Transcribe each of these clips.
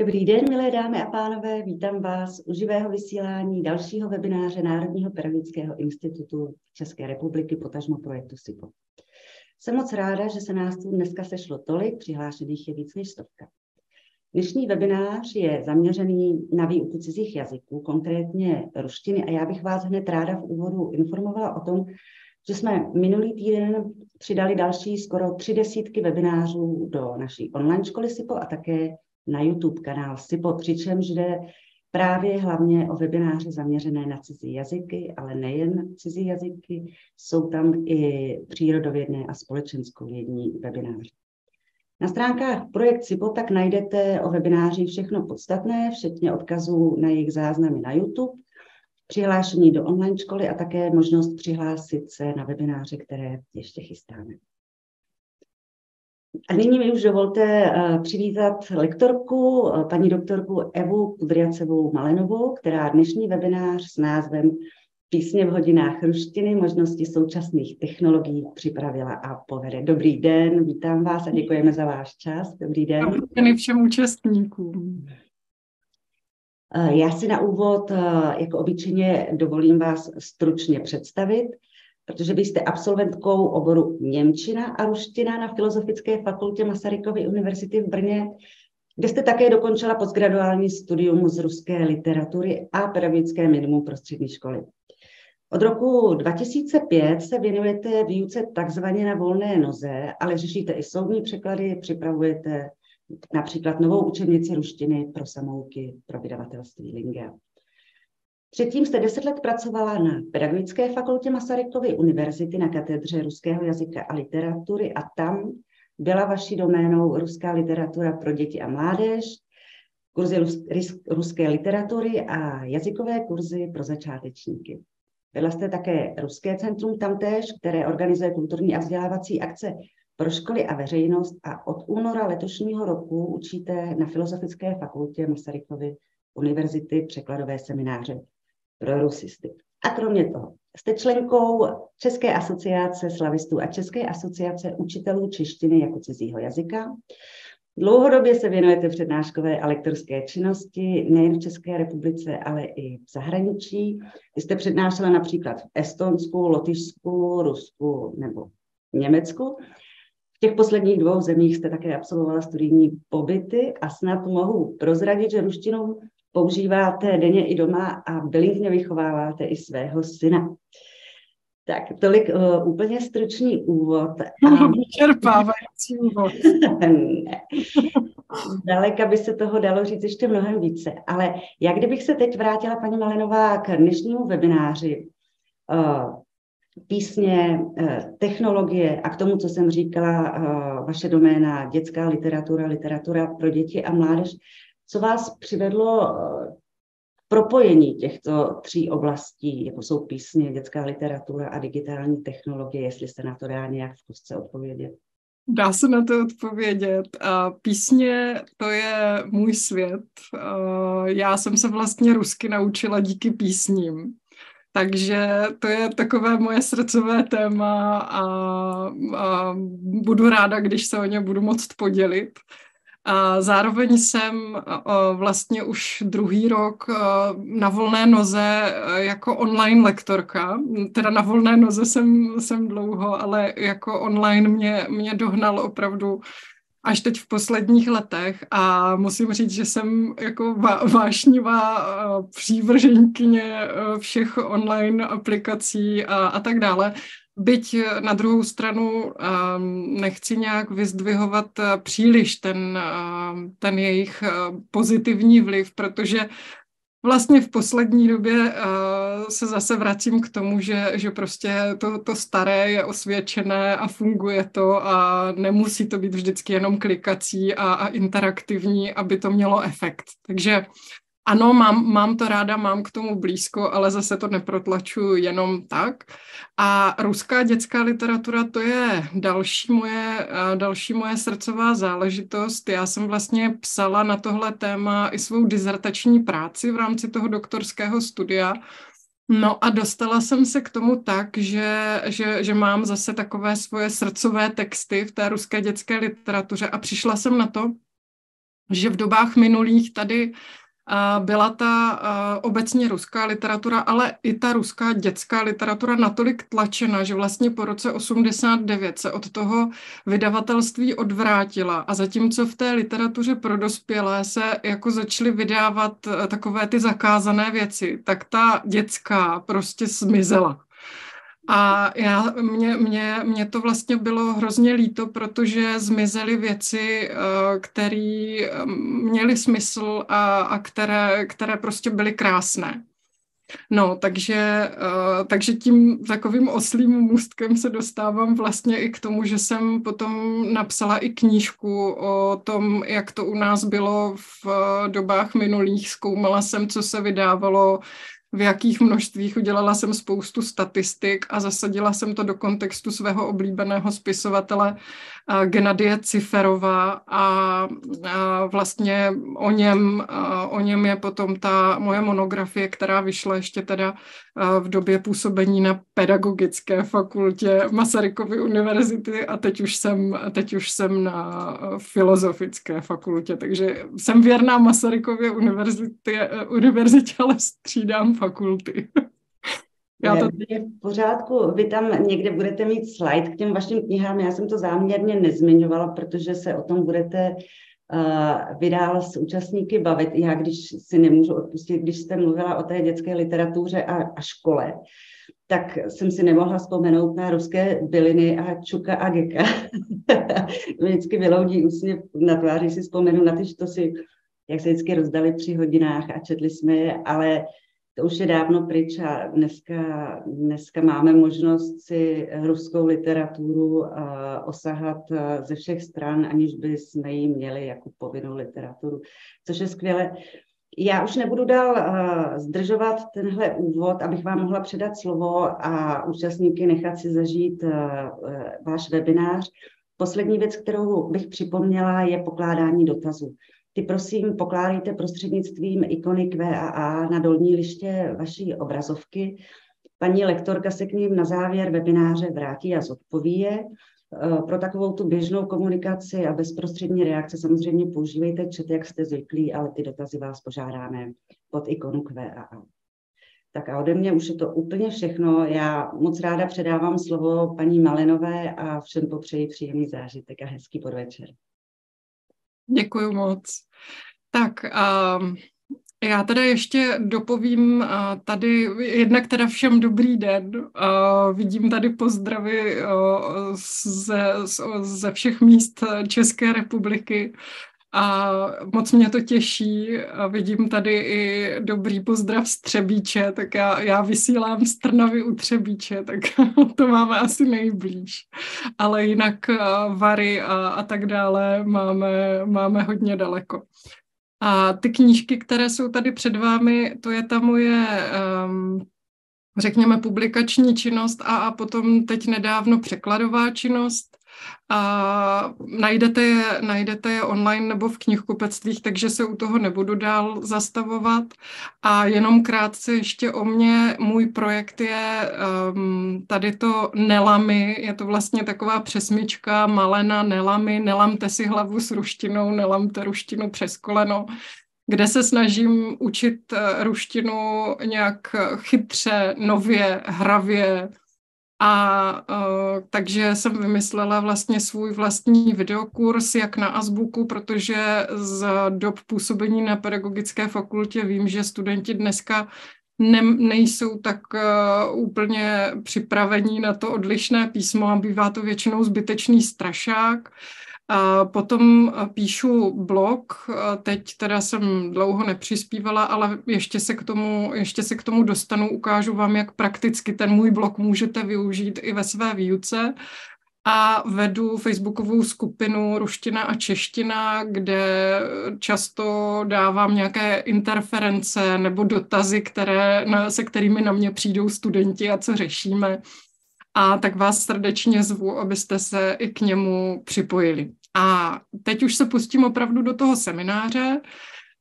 Dobrý den, milé dámy a pánové, vítám vás u živého vysílání dalšího webináře Národního pedagogického institutu České republiky, potažmo projektu SIPO. Jsem moc ráda, že se nás tu dneska sešlo tolik, přihlášených je víc než stovka. Dnešní webinář je zaměřený na výuku cizích jazyků, konkrétně ruštiny, a já bych vás hned ráda v úvodu informovala o tom, že jsme minulý týden přidali další skoro tři desítky webinářů do naší online školy SIPO a také na YouTube kanál SIPO, přičemž jde právě hlavně o webináře zaměřené na cizí jazyky, ale nejen cizí jazyky, jsou tam i přírodovědné a společenskovědní webináře. Na stránkách Projekt SIPO tak najdete o webináři všechno podstatné, včetně odkazů na jejich záznamy na YouTube, přihlášení do online školy a také možnost přihlásit se na webináře, které ještě chystáme. A nyní mi už dovolte uh, přivítat lektorku, uh, paní doktorku Evu Kudriacevou Malenovou, která dnešní webinář s názvem Písně v hodinách ruštiny, možnosti současných technologií připravila a povede. Dobrý den, vítám vás a děkujeme za váš čas. Dobrý den. Dobrý všem účastníkům. Uh, já si na úvod, jako obyčejně, dovolím vás stručně představit protože vy jste absolventkou oboru Němčina a ruština na Filozofické fakultě Masarykovy univerzity v Brně, kde jste také dokončila postgraduální studium z ruské literatury a pedagogické minimum prostřední školy. Od roku 2005 se věnujete výuce takzvaně na volné noze, ale řešíte i soudní překlady, připravujete například novou učebnici ruštiny pro samouky pro vydavatelství Linga. Předtím jste deset let pracovala na Pedagogické fakultě Masarykovy univerzity na katedře ruského jazyka a literatury a tam byla vaší doménou ruská literatura pro děti a mládež, kurzy ruské literatury a jazykové kurzy pro začátečníky. Byla jste také Ruské centrum tamtéž, které organizuje kulturní a vzdělávací akce pro školy a veřejnost a od února letošního roku učíte na Filozofické fakultě Masarykovy univerzity překladové semináře pro rusisty. A kromě toho jste členkou České asociace slavistů a České asociace učitelů češtiny jako cizího jazyka. Dlouhodobě se věnujete přednáškové a lektorské činnosti nejen v České republice, ale i v zahraničí. Vy jste přednášela například v Estonsku, Lotyšsku, Rusku nebo Německu. V těch posledních dvou zemích jste také absolvovala studijní pobyty a snad mohu prozradit, že ruštinu používáte denně i doma a bylinkně vychováváte i svého syna. Tak tolik uh, úplně stručný úvod. Vyčerpávající úvod. ne. Daleka by se toho dalo říct ještě mnohem více. Ale jak kdybych se teď vrátila, paní Malinová, k dnešnímu webináři, uh, písně, uh, technologie a k tomu, co jsem říkala, uh, vaše doména dětská literatura, literatura pro děti a mládež, co vás přivedlo k eh, propojení těchto tří oblastí, jako jsou písně, dětská literatura a digitální technologie, jestli se na to dá nějak v kostce odpovědět? Dá se na to odpovědět. Písně, to je můj svět. Já jsem se vlastně rusky naučila díky písním. Takže to je takové moje srdcové téma a, a budu ráda, když se o ně budu moct podělit. A zároveň jsem vlastně už druhý rok na volné noze jako online lektorka. Teda na volné noze jsem, jsem dlouho, ale jako online mě, mě dohnal opravdu až teď v posledních letech a musím říct, že jsem jako vášnivá přívrženkyně všech online aplikací a, a tak dále. Byť na druhou stranu um, nechci nějak vyzdvihovat příliš ten, ten jejich pozitivní vliv, protože vlastně v poslední době uh, se zase vracím k tomu, že, že prostě to, to staré je osvědčené a funguje to a nemusí to být vždycky jenom klikací a, a interaktivní, aby to mělo efekt. Takže ano, mám, mám to ráda, mám k tomu blízko, ale zase to neprotlačuju jenom tak. A ruská dětská literatura, to je další moje, další moje srdcová záležitost. Já jsem vlastně psala na tohle téma i svou dizertační práci v rámci toho doktorského studia. No a dostala jsem se k tomu tak, že, že, že mám zase takové svoje srdcové texty v té ruské dětské literatuře a přišla jsem na to, že v dobách minulých tady byla ta obecně ruská literatura, ale i ta ruská dětská literatura natolik tlačena, že vlastně po roce 89 se od toho vydavatelství odvrátila a zatímco v té literatuře pro dospělé se jako začaly vydávat e, takové ty zakázané věci, tak ta dětská prostě zmizela. A já, mě, mě, mě to vlastně bylo hrozně líto, protože zmizely věci, eh, které eh, měly smysl a, a které, které prostě byly krásné. No, takže, eh, takže tím takovým oslým můstkem se dostávám vlastně i k tomu, že jsem potom napsala i knížku o tom, jak to u nás bylo v dobách minulých. Zkoumala jsem, co se vydávalo v jakých množstvích. Udělala jsem spoustu statistik a zasadila jsem to do kontextu svého oblíbeného spisovatele Genadie Ciferova a, vlastně o něm, o něm je potom ta moje monografie, která vyšla ještě teda v době působení na pedagogické fakultě Masarykovy univerzity a teď už jsem, teď už jsem na filozofické fakultě, takže jsem věrná Masarykově univerzitě, univerzitě ale střídám fakulty. Já to... Je v pořádku, vy tam někde budete mít slide k těm vašim knihám, já jsem to záměrně nezmiňovala, protože se o tom budete uh, vydál s účastníky bavit. Já když si nemůžu odpustit, když jste mluvila o té dětské literatuře a, a škole, tak jsem si nemohla vzpomenout na ruské byliny a Čuka a Geka. vždycky vyloudí úsměv na tváři, si vzpomenu na ty štosy, jak se vždycky rozdali při hodinách a četli jsme je, ale to už je dávno pryč a dneska, dneska máme možnost si ruskou literaturu uh, osahat uh, ze všech stran, aniž by jsme ji měli jako povinnou literaturu, což je skvělé. Já už nebudu dál uh, zdržovat tenhle úvod, abych vám mohla předat slovo a účastníky nechat si zažít váš webinář. Poslední věc, kterou bych připomněla, je pokládání dotazů. Ty prosím pokládejte prostřednictvím ikony QAA na dolní liště vaší obrazovky. Paní lektorka se k ním na závěr webináře vrátí a zodpoví je. Eh, pro takovou tu běžnou komunikaci a bezprostřední reakce samozřejmě používejte chat, jak jste zvyklí, ale ty dotazy vás požádáme pod ikonu QAA. Tak a ode mě už je to úplně všechno. Já moc ráda předávám slovo paní Malinové a všem popřeji příjemný zážitek a hezký podvečer. Děkuji moc. Tak um, já teda ještě dopovím tady, jednak teda všem dobrý den. Vidím tady pozdravy ze, ze všech míst České republiky. A moc mě to těší. A vidím tady i dobrý pozdrav z Třebíče, tak já, já vysílám z Trnavy u Třebíče, tak to máme asi nejblíž. Ale jinak Vary a, a tak dále máme, máme hodně daleko. A ty knížky, které jsou tady před vámi, to je ta moje, um, řekněme, publikační činnost a, a potom teď nedávno překladová činnost. A najdete je, najdete je online nebo v knihkupectvích, takže se u toho nebudu dál zastavovat. A jenom krátce ještě o mě. Můj projekt je um, tady to Nelamy. Je to vlastně taková přesmička Malena Nelamy. Nelamte si hlavu s ruštinou, nelamte ruštinu přes koleno kde se snažím učit eh, ruštinu nějak chytře, nově, hravě, a uh, takže jsem vymyslela vlastně svůj vlastní videokurs, jak na Azbuku, protože z dob působení na pedagogické fakultě vím, že studenti dneska ne, nejsou tak uh, úplně připravení na to odlišné písmo a bývá to většinou zbytečný strašák. A potom píšu blog, teď teda jsem dlouho nepřispívala, ale ještě se, k tomu, ještě se k tomu dostanu, ukážu vám, jak prakticky ten můj blog můžete využít i ve své výuce. A vedu facebookovou skupinu Ruština a Čeština, kde často dávám nějaké interference nebo dotazy, které, se kterými na mě přijdou studenti a co řešíme. A tak vás srdečně zvu, abyste se i k němu připojili. A teď už se pustím opravdu do toho semináře,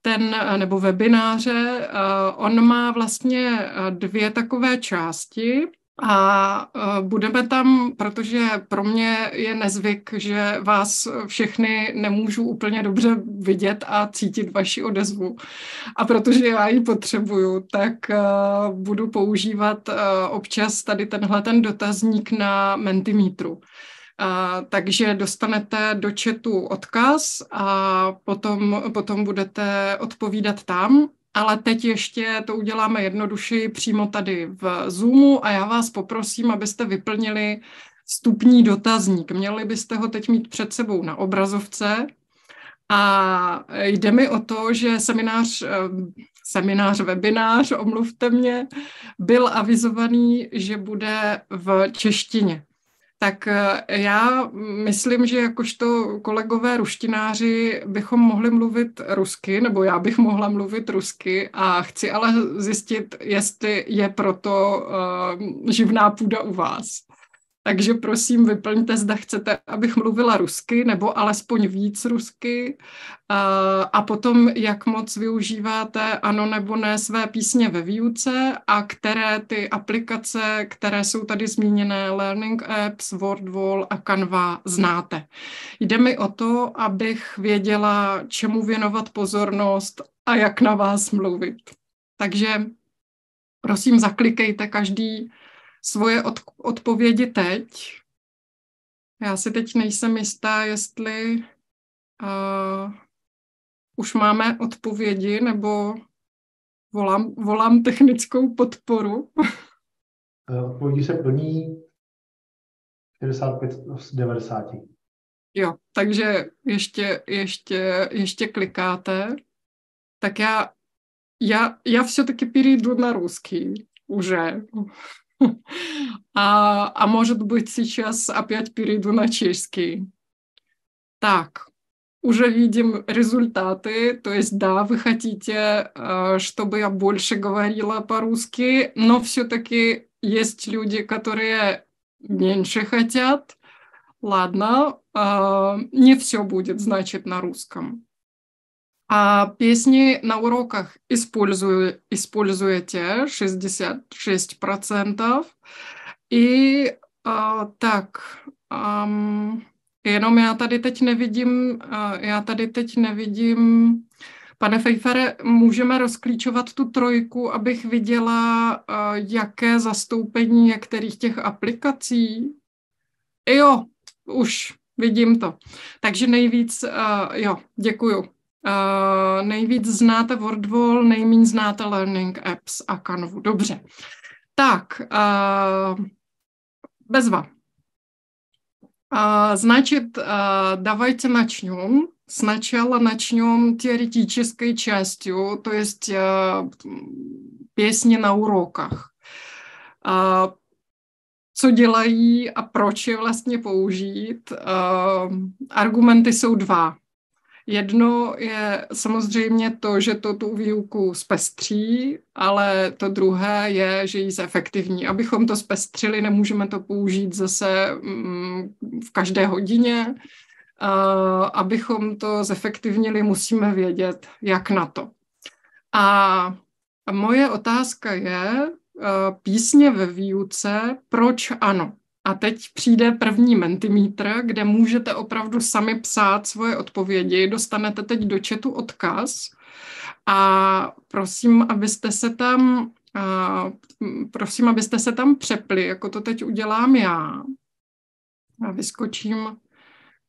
ten, nebo webináře. On má vlastně dvě takové části. A budeme tam, protože pro mě je nezvyk, že vás všechny nemůžu úplně dobře vidět a cítit vaši odezvu. A protože já ji potřebuju, tak budu používat občas tady tenhle ten dotazník na Mentimetru. Takže dostanete do chatu odkaz a potom, potom budete odpovídat tam ale teď ještě to uděláme jednodušeji přímo tady v Zoomu a já vás poprosím, abyste vyplnili vstupní dotazník. Měli byste ho teď mít před sebou na obrazovce a jde mi o to, že seminář, eh, seminář, webinář, omluvte mě, byl avizovaný, že bude v češtině. Tak eh, já myslím, že jakožto kolegové ruštináři bychom mohli mluvit rusky, nebo já bych mohla mluvit rusky a chci ale zjistit, jestli je proto uh, živná půda u vás. Takže prosím, vyplňte, zda chcete, abych mluvila rusky, nebo alespoň víc rusky. A potom, jak moc využíváte ano nebo ne své písně ve výuce a které ty aplikace, které jsou tady zmíněné, Learning Apps, WordWall a Canva, znáte. Jde mi o to, abych věděla, čemu věnovat pozornost a jak na vás mluvit. Takže prosím, zaklikejte každý svoje od, odpovědi teď. Já si teď nejsem jistá, jestli uh, už máme odpovědi, nebo volám, volám technickou podporu. Odpovědi se plní 65 z 90. Jo, takže ještě, ještě, ještě klikáte. Tak já, já, já все-таки перейду на русский уже. А, а может быть, сейчас опять перейду на чешский. Так, уже видим результаты. То есть, да, вы хотите, э, чтобы я больше говорила по-русски, но все-таки есть люди, которые меньше хотят. Ладно, э, не все будет, значит, на русском. А песни на уроках использую, используете 66%. И а, tak, um, jenom já tady teď nevidím, uh, já tady teď nevidím, pane Fejfere, můžeme rozklíčovat tu trojku, abych viděla, uh, jaké zastoupení některých těch aplikací. Jo, už vidím to. Takže nejvíc, uh, jo, děkuju. Uh, nejvíc znáte WordWall, nejméně znáte Learning Apps a Canvu. Dobře. Tak, uh, bezva. Uh, значит, uh, давайте начнем. Сначала начнем теоретической частью, то есть uh, песни на уроках. Uh, co dělají a proč je vlastně použít. Uh, argumenty jsou dva. Jedno je samozřejmě to, že to tu výuku zpestří, ale to druhé je, že ji zefektivní. Abychom to zpestřili, nemůžeme to použít zase mm, v každé hodině. Abychom to zefektivnili, musíme vědět, jak na to. A moje otázka je, písně ve výuce, proč ano? A teď přijde první Mentimeter, kde můžete opravdu sami psát svoje odpovědi. Dostanete teď do chatu odkaz a prosím, abyste se tam a prosím, abyste se tam přepli, jako to teď udělám já. A vyskočím,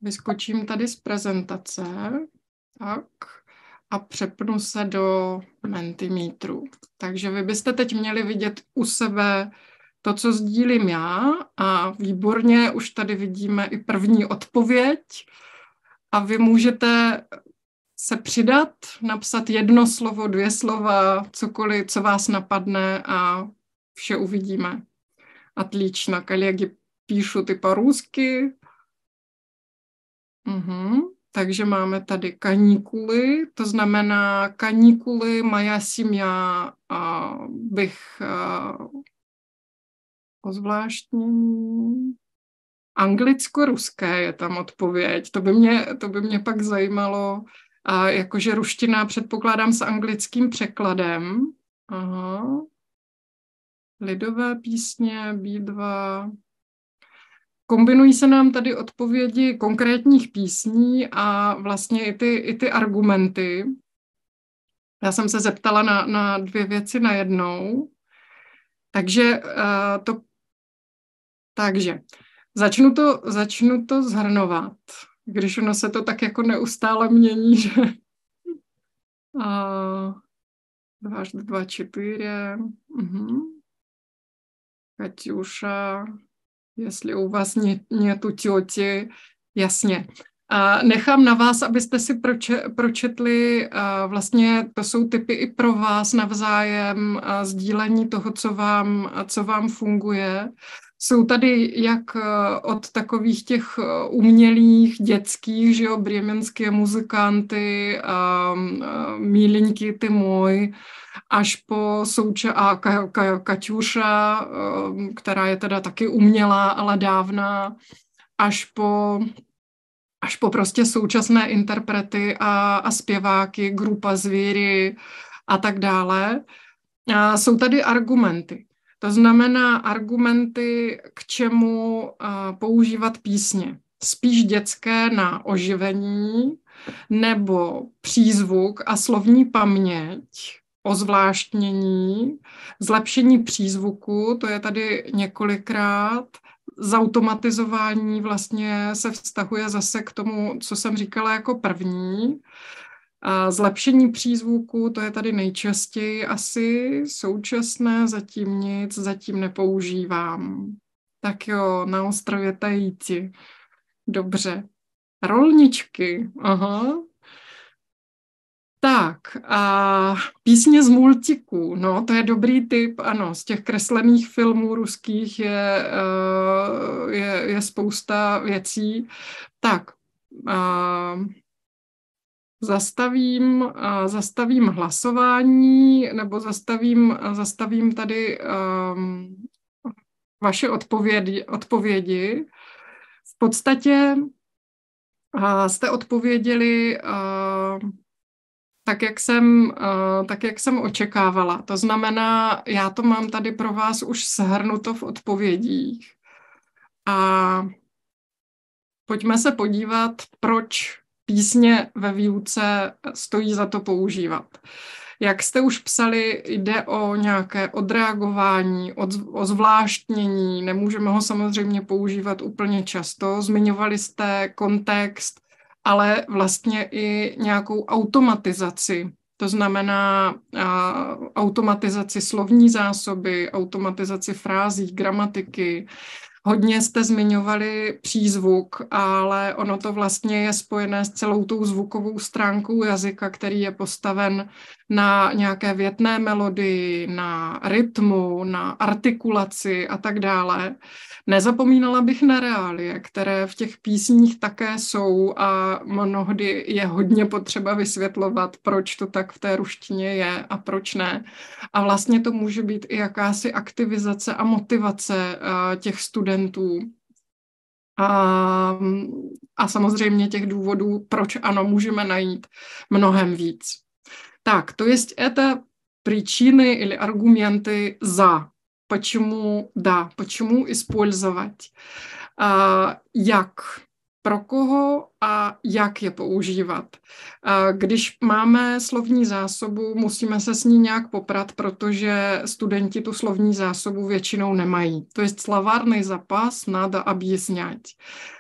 vyskočím tady z prezentace. Tak. A přepnu se do Mentimetru. Takže vy byste teď měli vidět u sebe to, co sdílím já a výborně, už tady vidíme i první odpověď a vy můžete se přidat, napsat jedno slovo, dvě slova, cokoliv, co vás napadne a vše uvidíme. Отлично, kolegy píšu ty по-русски. Uhum. Takže máme tady kaníkuly, to znamená kaníkuly, moja семья bych Ozvláštnění. Anglicko-ruské je tam odpověď. To by mě, to by mě pak zajímalo. A jakože ruština předpokládám s anglickým překladem. Aha. lidové písně, B2. Kombinují se nám tady odpovědi konkrétních písní a vlastně i ty, i ty argumenty. Já jsem se zeptala na, na dvě věci najednou. Takže uh, to takže začnu to, začnu to zhrnovat, když ono se to tak jako neustále mění, že a, dva, dva, čtyři, mhm. Uh-huh. Katiuša, jestli u vás ně, tu těti, jasně. A nechám na vás, abyste si proče, pročetli, a vlastně to jsou typy i pro vás navzájem, a sdílení toho, co vám, a co vám funguje. Jsou tady jak od takových těch umělých, dětských, že jo, brěmenské muzikanty, a mílinky ty můj, až po souča a ka, ka, Kaťuša, která je teda taky umělá, ale dávná, až po až po prostě současné interprety a, a zpěváky, grupa zvíry a tak dále. A jsou tady argumenty. To znamená argumenty, k čemu a, používat písně. Spíš dětské na oživení nebo přízvuk a slovní paměť, ozvláštnění, zlepšení přízvuku, to je tady několikrát, zautomatizování vlastně se vztahuje zase k tomu, co jsem říkala jako první. A zlepšení přízvuku, to je tady nejčastěji asi současné, zatím nic, zatím nepoužívám. Tak jo, na ostrově Tajíti. Dobře. Rolničky, aha, tak a písně z multiku, no to je dobrý typ, ano, z těch kreslených filmů ruských je, eh, je, je spousta věcí. Tak, zastavím, zastavím hlasování nebo zastavím, zastavím tady um, vaše odpovědi, odpovědi. V podstatě uh, jste odpověděli uh, tak jak, jsem, uh, tak, jak jsem očekávala. To znamená, já to mám tady pro vás už shrnuto v odpovědích. A pojďme se podívat, proč písně ve výuce stojí za to používat. Jak jste už psali, jde o nějaké odreagování, o zvláštnění, nemůžeme ho samozřejmě používat úplně často. Zmiňovali jste kontext, ale vlastně i nějakou automatizaci. To znamená uh, automatizaci slovní zásoby, automatizaci frází, gramatiky, Hodně jste zmiňovali přízvuk, ale ono to vlastně je spojené s celou tou zvukovou stránkou jazyka, který je postaven na nějaké větné melodii, na rytmu, na artikulaci a tak dále. Nezapomínala bych na reálie, které v těch písních také jsou a mnohdy je hodně potřeba vysvětlovat, proč to tak v té ruštině je a proč ne. A vlastně to může být i jakási aktivizace a motivace těch studentů. A, a samozřejmě těch důvodů, proč ano, můžeme najít mnohem víc. Так, то есть это причины или аргументы за, почему, да, почему использовать, а, jak, pro koho a jak je používat. Když máme slovní zásobu, musíme se s ní nějak poprat, protože studenti tu slovní zásobu většinou nemají. To je словарный запас надо объяснять.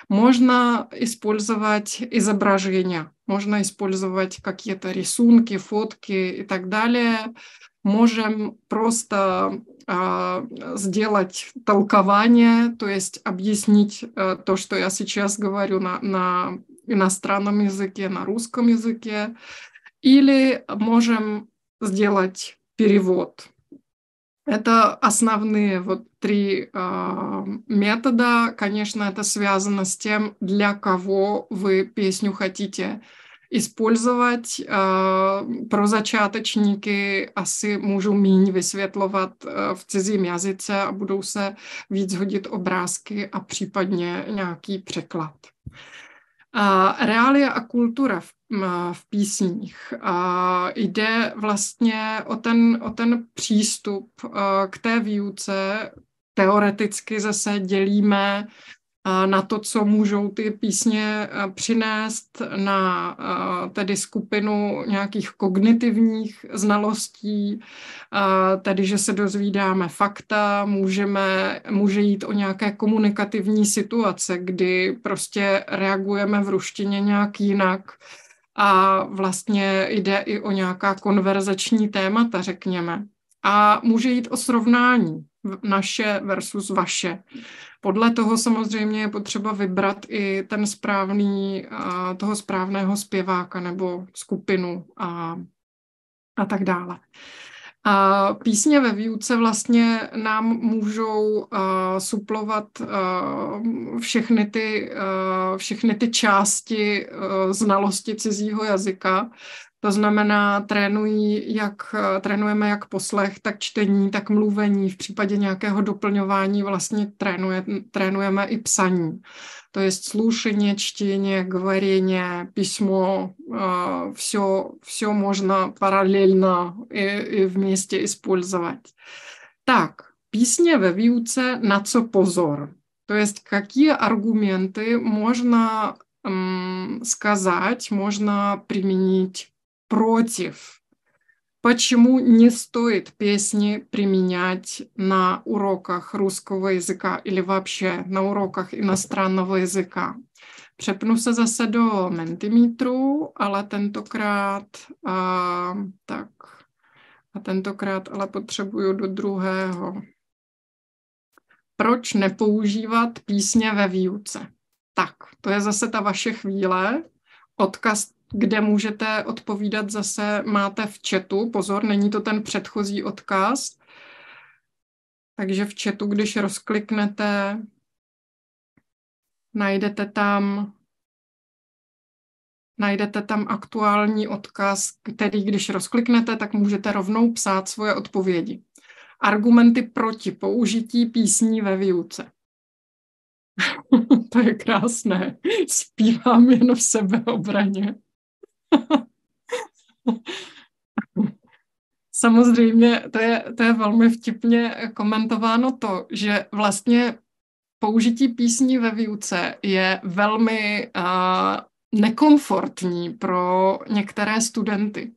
Можно использовать изображения, можно использовать какие-то рисунки, фотки и так далее. Можем просто э, сделать толкование, то есть объяснить э, то, что я сейчас говорю на, на иностранном языке, на русском языке. Или можем сделать перевод. Это основные вот три э, метода. Конечно, это связано с тем, для кого вы песню хотите использовать. Э, pro začátečníky asi můžu míň vysvětlovat uh, v cizím jazyce a budou se víc hodit obrázky a případně nějaký překlad. Uh, reália a kultura v v písních. A jde vlastně o ten, o ten přístup k té výuce. Teoreticky zase dělíme na to, co můžou ty písně přinést, na tedy skupinu nějakých kognitivních znalostí, tedy že se dozvídáme fakta, můžeme, může jít o nějaké komunikativní situace, kdy prostě reagujeme v ruštině nějak jinak, a vlastně jde i o nějaká konverzační témata, řekněme. A může jít o srovnání naše versus vaše. Podle toho samozřejmě je potřeba vybrat i ten správný, toho správného zpěváka nebo skupinu a, a tak dále. A písně ve výuce vlastně nám můžou uh, suplovat uh, všechny, ty, uh, všechny ty části uh, znalosti cizího jazyka. To znamená, trénují jak, trénujeme jak poslech, tak čtení, tak mluvení. V případě nějakého doplňování vlastně trénuje, trénujeme i psaní. То есть слушание, чтение, говорение, письмо, э, все, все можно параллельно и, и вместе использовать. Так, песня ve výuce na co pozor? То есть какие аргументы можно м, сказать, можно применить против Почему не стоит песни применять на уроках русского языка или вообще на урokах iностранного языка? Přepnu se zase do Mentimetru, ale tentokrát a, tak a tentokrát ale potřebuju do druhého. Proč nepoužívat písně ve výuce? Tak, to je zase ta vaše chvíle. Odkaz kde můžete odpovídat zase, máte v chatu, pozor, není to ten předchozí odkaz, takže v chatu, když rozkliknete, najdete tam najdete tam aktuální odkaz, který když rozkliknete, tak můžete rovnou psát svoje odpovědi. Argumenty proti použití písní ve výuce. to je krásné. Zpívám jen v sebeobraně. Samozřejmě to je, to je velmi vtipně komentováno to, že vlastně použití písní ve výuce je velmi uh, nekomfortní pro některé studenty.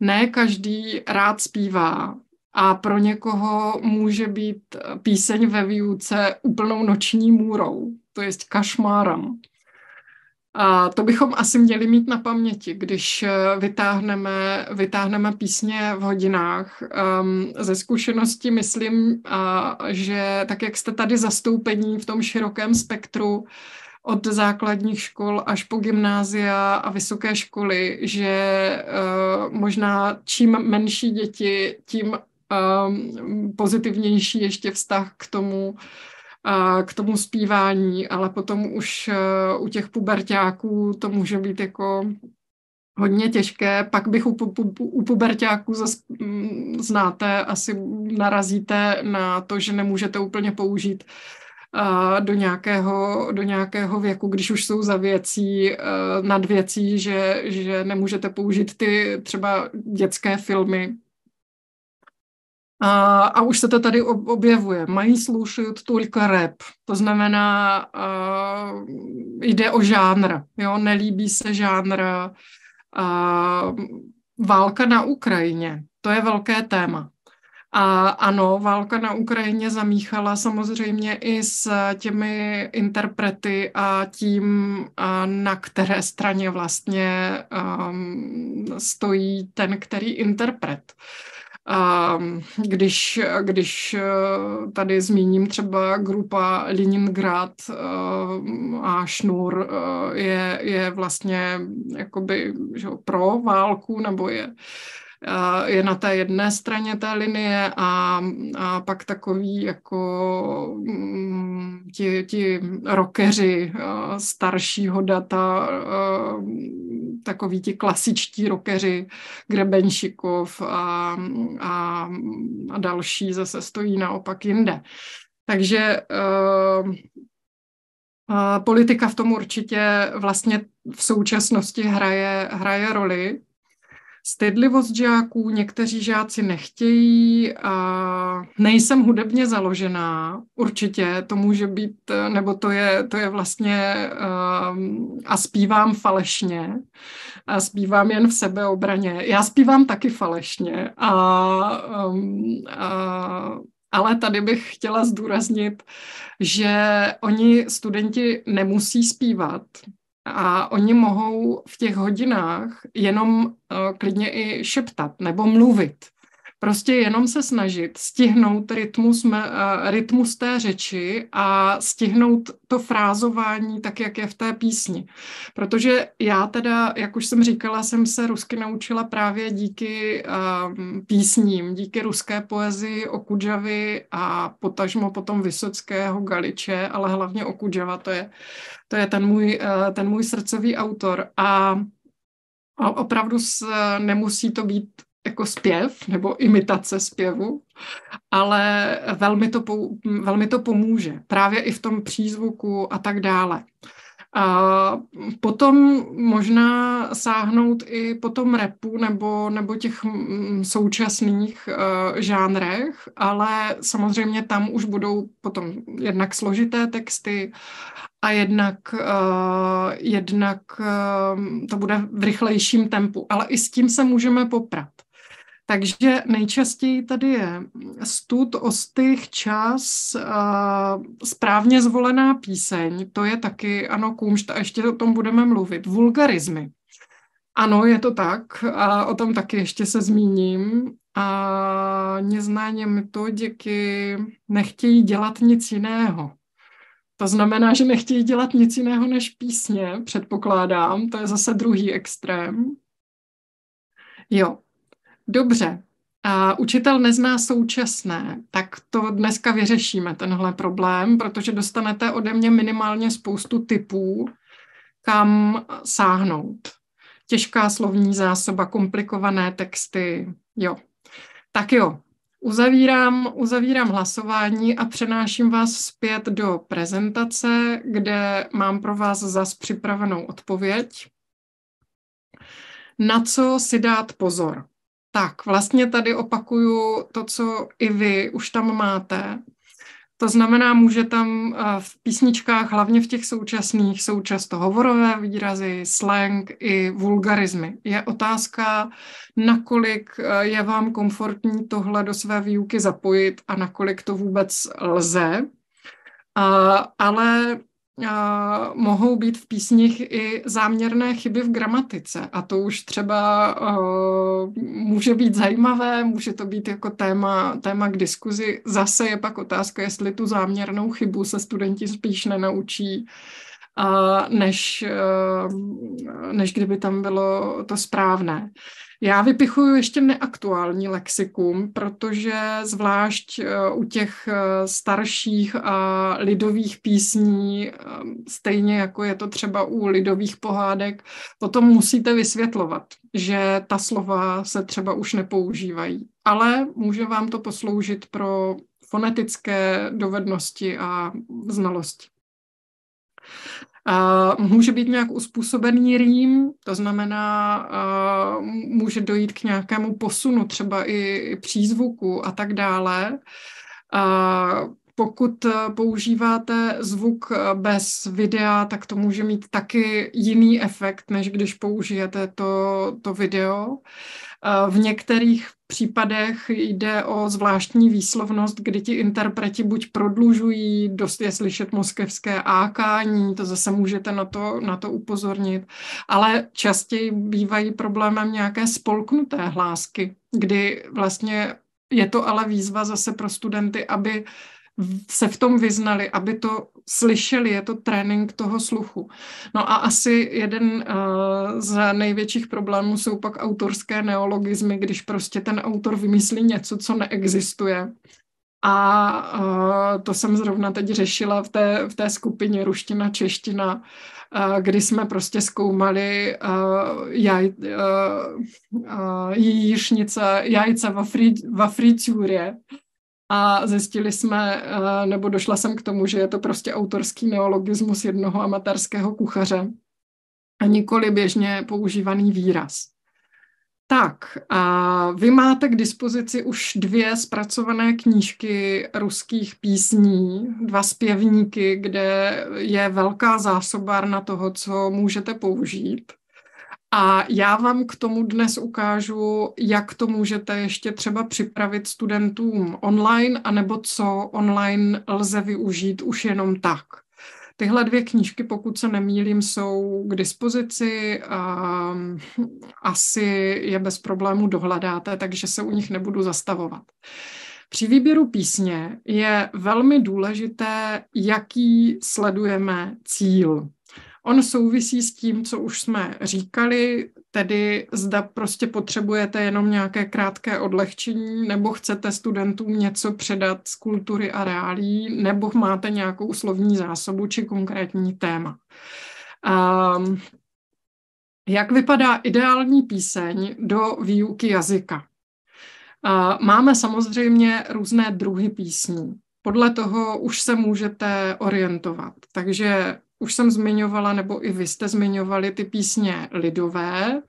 Ne každý rád zpívá a pro někoho může být píseň ve výuce úplnou noční můrou, to je kašmárem. A to bychom asi měli mít na paměti, když eh, vytáhneme, vytáhneme písně v hodinách. Um, ze zkušenosti myslím, uh, že tak, jak jste tady zastoupení v tom širokém spektru od základních škol až po gymnázia a vysoké školy, že uh, možná čím menší děti, tím um, pozitivnější ještě vztah k tomu, k tomu zpívání, ale potom už e, u těch pubertáků to může být jako hodně těžké. Pak bych u, pu, u pubertáků zase mm, znáte, asi narazíte na to, že nemůžete úplně použít do nějakého, do nějakého věku, když už jsou za věcí, e, nad věcí, že, že nemůžete použít ty třeba dětské filmy, a, a už se to tady objevuje. Mají slušit только rap. To znamená, uh, jde o žánr. Jo? Nelíbí se žánr uh, válka na Ukrajině. To je velké téma. A ano, válka na Ukrajině zamíchala samozřejmě i s těmi interprety a tím, na které straně vlastně um, stojí ten, který interpret. A když, když eh, tady zmíním třeba grupa Leningrad eh, a Šnur eh, je, je vlastně jakoby že pro válku nebo je je na té jedné straně té linie a, a pak takový jako mm, ti, ti rockeři staršího data, takový ti klasičtí rockeři, Grebenšikov a, a, a další zase stojí naopak jinde. Takže Politika v tom určitě vlastně v současnosti hraje, hraje roli. Stydlivost žáků, někteří žáci nechtějí, a nejsem hudebně založená, určitě to může být, nebo to je, to je vlastně a zpívám falešně a zpívám jen v sebeobraně. Já zpívám taky falešně a, a ale tady bych chtěla zdůraznit, že oni studenti nemusí zpívat a oni mohou v těch hodinách jenom uh, klidně i šeptat nebo mluvit. Prostě jenom se snažit stihnout rytmus, uh, rytmus té řeči a stihnout to frázování tak, jak je v té písni. Protože já teda, jak už jsem říkala, jsem se rusky naučila právě díky um, písním, díky ruské poezii Okudžavy a potažmo potom Vysockého Galiče, ale hlavně Okudžava, to je, to je ten, můj, uh, ten můj srdcový autor. A a opravdu s, nemusí to být jako zpěv nebo imitace zpěvu, ale velmi to, velmi to pomůže, právě i v tom přízvuku a tak dále. A potom možná sáhnout i po tom repu nebo, nebo těch současných uh, žánrech, ale samozřejmě tam už budou potom jednak složité texty a jednak, uh, jednak uh, to bude v rychlejším tempu, ale i s tím se můžeme poprat. Takže nejčastěji tady je stud, ostych, čas, správně zvolená píseň, to je taky, ano, kůmšt, a ještě o tom budeme mluvit. Vulgarizmy. Ano, je to tak a o tom taky ještě se zmíním. A neznání metodiky nechtějí dělat nic jiného. To znamená, že nechtějí dělat nic jiného než písně, předpokládám. To je zase druhý extrém. Jo, Dobře, a učitel nezná současné, tak to dneska vyřešíme, tenhle problém, protože dostanete ode mě minimálně spoustu typů, kam sáhnout. Těžká slovní zásoba, komplikované texty, jo. Tak jo, uzavírám, uzavírám hlasování a přenáším vás zpět do prezentace, kde mám pro vás zas připravenou odpověď. Na co si dát pozor? Tak, vlastně tady opakuju to, co i vy už tam máte. To znamená, může tam eh, v písničkách, hlavně v těch současných, jsou často hovorové výrazy, slang i vulgarizmy. Je otázka, nakolik eh, je vám komfortní tohle do své výuky zapojit a nakolik to vůbec lze. Ale Uh, mohou být v písních i záměrné chyby v gramatice a to už třeba může být zajímavé, může to být jako téma, téma k diskuzi. Zase je pak otázka, jestli tu záměrnou chybu se studenti spíš nenaučí, uh, než, uh, než kdyby tam bylo to správné. Já vypichuju ještě neaktuální lexikum, protože zvlášť eh, u těch eh, starších a lidových písní, eh, stejně jako je to třeba u lidových pohádek, potom musíte vysvětlovat, že ta slova se třeba už nepoužívají. Ale může vám to posloužit pro fonetické dovednosti a znalosti. Uh, může být nějak uspůsobený rým, to znamená, může dojít k nějakému posunu, třeba i přízvuku a tak dále. Uh, pokud používáte zvuk bez videa, tak to může mít taky jiný efekt, než když použijete to, to video. V některých případech jde o zvláštní výslovnost, kdy ti interpreti buď prodlužují, dost je slyšet moskevské ákání, to zase můžete na to, na to upozornit, ale častěji bývají problémem nějaké spolknuté hlásky, kdy vlastně je to ale výzva zase pro studenty, aby se v tom vyznali, aby to slyšeli, je to trénink toho sluchu. No a asi jeden uh, z největších problémů jsou pak autorské neologizmy, když prostě ten autor vymyslí něco, co neexistuje. A uh, to jsem zrovna teď řešila v té, v té skupině ruština, čeština, uh, kdy jsme prostě zkoumali uh, jaj, uh, uh, jíšnice, jajce v, afri, v afriťuře a zjistili jsme, uh, nebo došla jsem k tomu, že je to prostě autorský neologismus jednoho amatérského kuchaře a nikoli běžně používaný výraz. Tak, a vy máte k dispozici už dvě zpracované knížky ruských písní, dva zpěvníky, kde je velká zásobárna toho, co můžete použít. A já vám k tomu dnes ukážu, jak to můžete ještě třeba připravit studentům online, anebo co online lze využít už jenom tak. Tyhle dvě knížky, pokud se nemýlím, jsou k dispozici. A asi je bez problému dohledáte, takže se u nich nebudu zastavovat. Při výběru písně je velmi důležité, jaký sledujeme cíl. On souvisí s tím, co už jsme říkali, tedy zda prostě potřebujete jenom nějaké krátké odlehčení, nebo chcete studentům něco předat z kultury a reálí, nebo máte nějakou slovní zásobu či konkrétní téma. Um, jak vypadá ideální píseň do výuky jazyka? Uh, máme samozřejmě různé druhy písní. Podle toho už se můžete orientovat. Takže už jsem zmiňovala, nebo i vy jste zmiňovali ty písně lidové.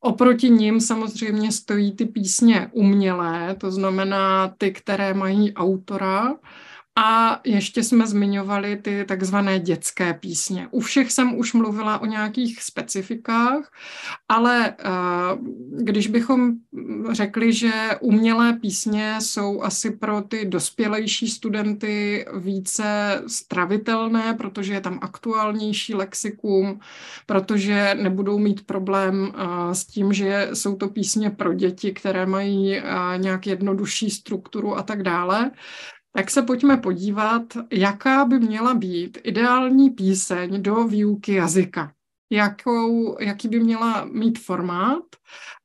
Oproti ním samozřejmě stojí ty písně umělé, to znamená ty, které mají autora. A ještě jsme zmiňovali ty takzvané dětské písně. U všech jsem už mluvila o nějakých specifikách, ale eh, když bychom řekli, že umělé písně jsou asi pro ty dospělejší studenty více stravitelné, protože je tam aktuálnější lexikum, protože nebudou mít problém eh, s tím, že jsou to písně pro děti, které mají eh, nějak jednodušší strukturu a tak dále, tak se pojďme podívat, jaká by měla být ideální píseň do výuky jazyka. Jakou, jaký by měla mít formát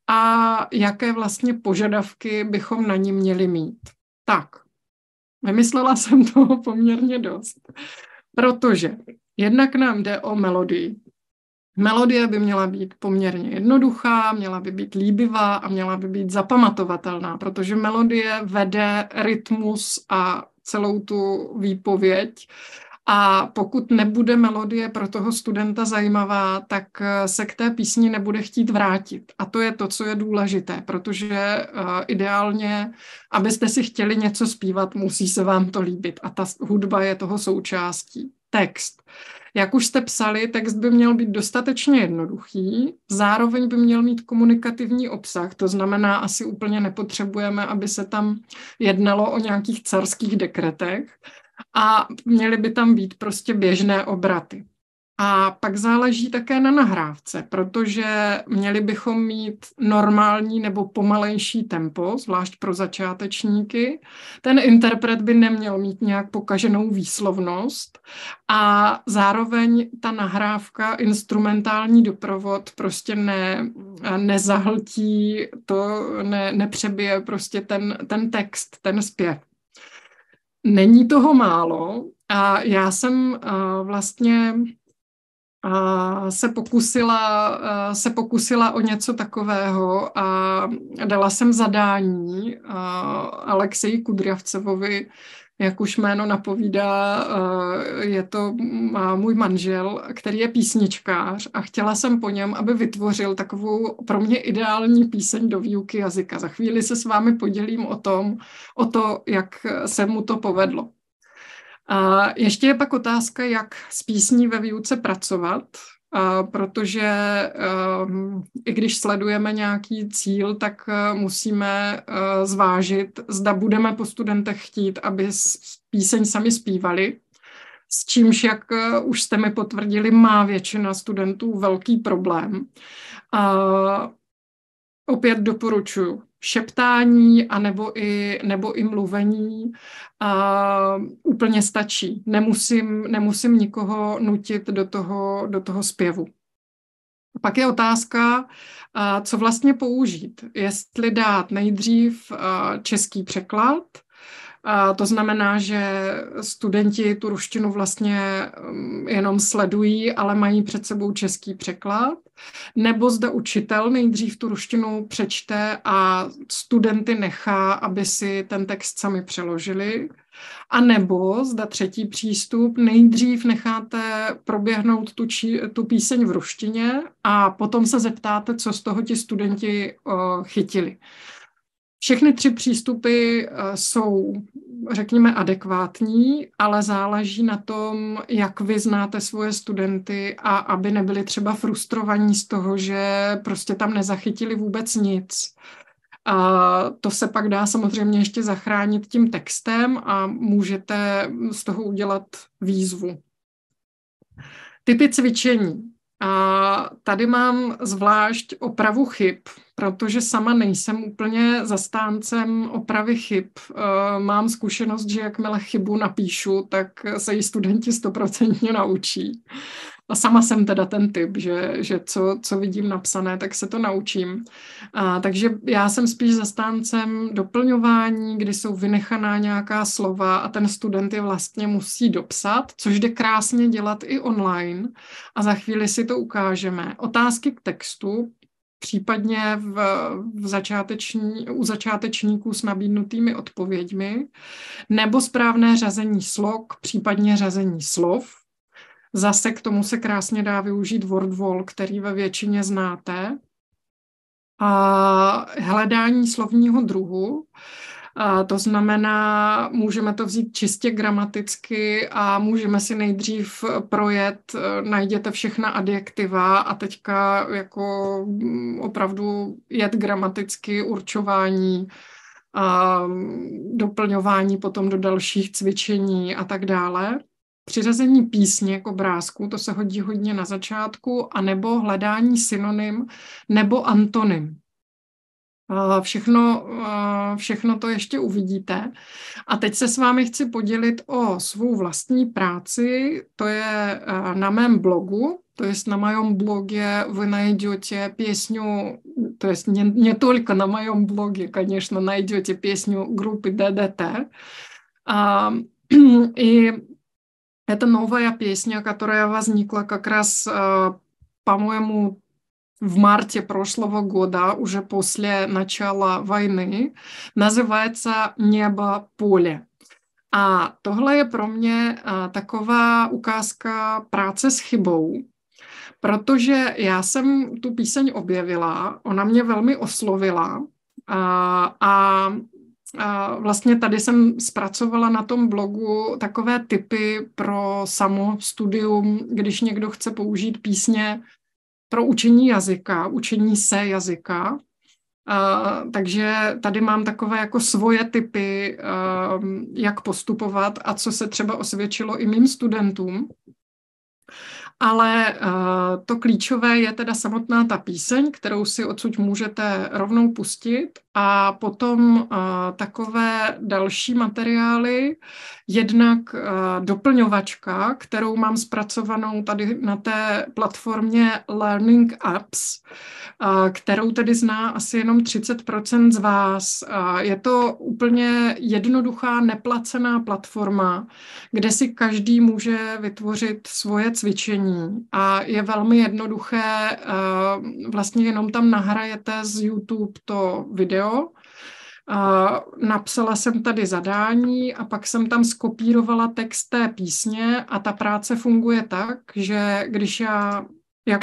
a jaké vlastně požadavky bychom na ní měli mít. Tak, vymyslela jsem toho poměrně dost, protože jednak nám jde o melodii. Melodie by měla být poměrně jednoduchá, měla by být líbivá a měla by být zapamatovatelná, protože melodie vede rytmus a celou tu výpověď. A pokud nebude melodie pro toho studenta zajímavá, tak se k té písni nebude chtít vrátit. A to je to, co je důležité, protože uh, ideálně, abyste si chtěli něco zpívat, musí se vám to líbit. A ta hudba je toho součástí. Text. Jak už jste psali, text by měl být dostatečně jednoduchý, zároveň by měl mít komunikativní obsah, to znamená, asi úplně nepotřebujeme, aby se tam jednalo o nějakých carských dekretech a měly by tam být prostě běžné obraty. A pak záleží také na nahrávce, protože měli bychom mít normální nebo pomalejší tempo, zvlášť pro začátečníky. Ten interpret by neměl mít nějak pokaženou výslovnost a zároveň ta nahrávka, instrumentální doprovod prostě ne, nezahltí to, ne, nepřebije prostě ten, ten text, ten zpěv. Není toho málo a já jsem uh, vlastně se pokusila, se pokusila o něco takového a dala jsem zadání Alexeji Kudrjavcevovi, jak už jméno napovídá, je to můj manžel, který je písničkář a chtěla jsem po něm, aby vytvořil takovou pro mě ideální píseň do výuky jazyka. Za chvíli se s vámi podělím o tom, o to, jak se mu to povedlo. A ještě je pak otázka, jak s písní ve výuce pracovat, a protože um, i když sledujeme nějaký cíl, tak uh, musíme uh, zvážit, zda budeme po studentech chtít, aby píseň sami zpívali, s čímž, jak uh, už jste mi potvrdili, má většina studentů velký problém. A opět doporučuji šeptání a nebo i, nebo i mluvení a úplně stačí. Nemusím, nemusím nikoho nutit do toho, do toho zpěvu. Pak je otázka, co vlastně použít. Jestli dát nejdřív český překlad, A to znamená, že studenti tu ruštinu vlastně mm, jenom sledují, ale mají před sebou český překlad. Nebo zda učitel nejdřív tu ruštinu přečte a studenty nechá, aby si ten text sami přeložili. A nebo zda třetí přístup, nejdřív necháte proběhnout tu, či, tu píseň v ruštině a potom se zeptáte, co z toho ti studenti uh, chytili. Všechny tři přístupy uh, jsou, řekněme, adekvátní, ale záleží na tom, jak vy znáte svoje studenty a aby nebyli třeba frustrovaní z toho, že prostě tam nezachytili vůbec nic a to se pak dá samozřejmě ještě zachránit tím textem a můžete z toho udělat výzvu. Typy cvičení. A tady mám zvlášť opravu chyb, protože sama nejsem úplně zastáncem opravy chyb. Mám zkušenost, že jakmile chybu napíšu, tak se ji studenti stoprocentně naučí. A sama jsem teda ten typ, že, že co, co vidím napsané, tak se to naučím. A, takže já jsem spíš zastáncem doplňování, kdy jsou vynechaná nějaká slova a ten student je vlastně musí dopsat, což jde krásně dělat i online. A za chvíli si to ukážeme. Otázky k textu, případně v, v začáteční, u začátečníků s nabídnutými odpověďmi, nebo správné řazení slok, případně řazení slov, Zase k tomu se krásně dá využít WordWall, který ve většině znáte. A hledání slovního druhu, a to znamená, můžeme to vzít čistě gramaticky a můžeme si nejdřív projet, najděte všechna adjektiva a teďka jako mm, opravdu jet gramaticky určování, a doplňování potom do dalších cvičení a tak dále přiřazení písně k obrázku, to se hodí hodně na začátku, anebo hledání synonym nebo antonym. Všechno, všechno to ještě uvidíte. A teď se s vámi chci podělit o svou vlastní práci. To je na mém blogu, to je na моем блоге вы найдете песню, то есть не, не только на моем блоге, конечно, найдете песню группы ДДТ. А, и Это новая песня, которая возникла как раз, э, по-моему, в марте прошлого года, уже после начала войны, называется «Небо поле». A tohle je pro mě uh, taková ukázka práce s chybou, protože já jsem tu píseň objevila, ona mě velmi oslovila uh, a a vlastně tady jsem zpracovala na tom blogu takové typy pro samo studium, když někdo chce použít písně pro učení jazyka, učení se jazyka. Uh, takže tady mám takové jako svoje typy, uh, jak postupovat a co se třeba osvědčilo i mým studentům. Ale uh, to klíčové je teda samotná ta píseň, kterou si odsud můžete rovnou pustit a potom uh, takové další materiály, jednak uh, doplňovačka, kterou mám zpracovanou tady na té platformě Learning Apps, uh, kterou tedy zná asi jenom 30% z vás. Uh, je to úplně jednoduchá, neplacená platforma, kde si každý může vytvořit svoje cvičení a je velmi jednoduché, vlastně jenom tam nahrajete z YouTube to video, video. Napsala jsem tady zadání a pak jsem tam skopírovala text té písně a ta práce funguje tak, že když já jak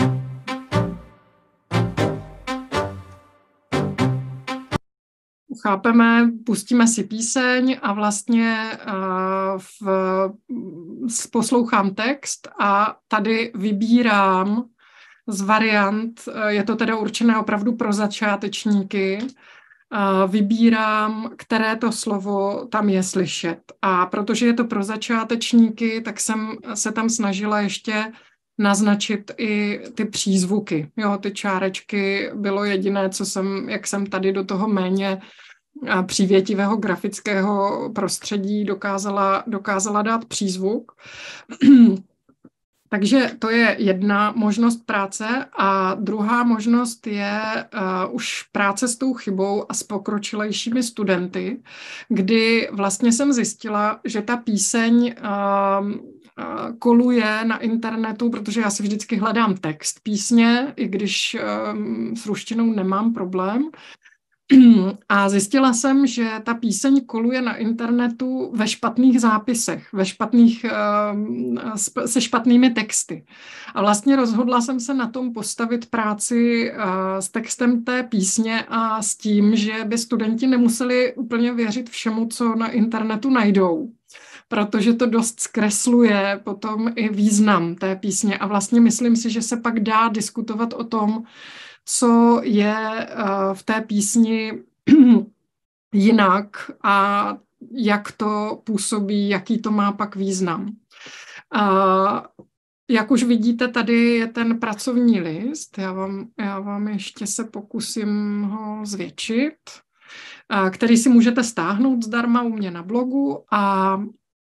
chápeme, pustíme si píseň a vlastně uh, v, poslouchám text a tady vybírám z variant, je to teda určené opravdu pro začátečníky, vybírám, které to slovo tam je slyšet. A protože je to pro začátečníky, tak jsem se tam snažila ještě naznačit i ty přízvuky. Jo, ty čárečky bylo jediné, co jsem, jak jsem tady do toho méně přívětivého grafického prostředí dokázala, dokázala dát přízvuk. Takže to je jedna možnost práce a druhá možnost je uh, už práce s tou chybou a s pokročilejšími studenty, kdy vlastně jsem zjistila, že ta píseň uh, koluje na internetu, protože já si vždycky hledám text písně, i když um, s ruštinou nemám problém, a zjistila jsem, že ta píseň koluje na internetu ve špatných zápisech, ve špatných, ehm, se špatnými texty. A vlastně rozhodla jsem se na tom postavit práci eh, s textem té písně a s tím, že by studenti nemuseli úplně věřit všemu, co na internetu najdou protože to dost zkresluje potom i význam té písně a vlastně myslím si, že se pak dá diskutovat o tom, co je uh, v té písni jinak a jak to působí, jaký to má pak význam. Uh, jak už vidíte, tady je ten pracovní list. Já vám, já vám ještě se pokusím ho zvětšit, uh, který si můžete stáhnout zdarma u mě na blogu a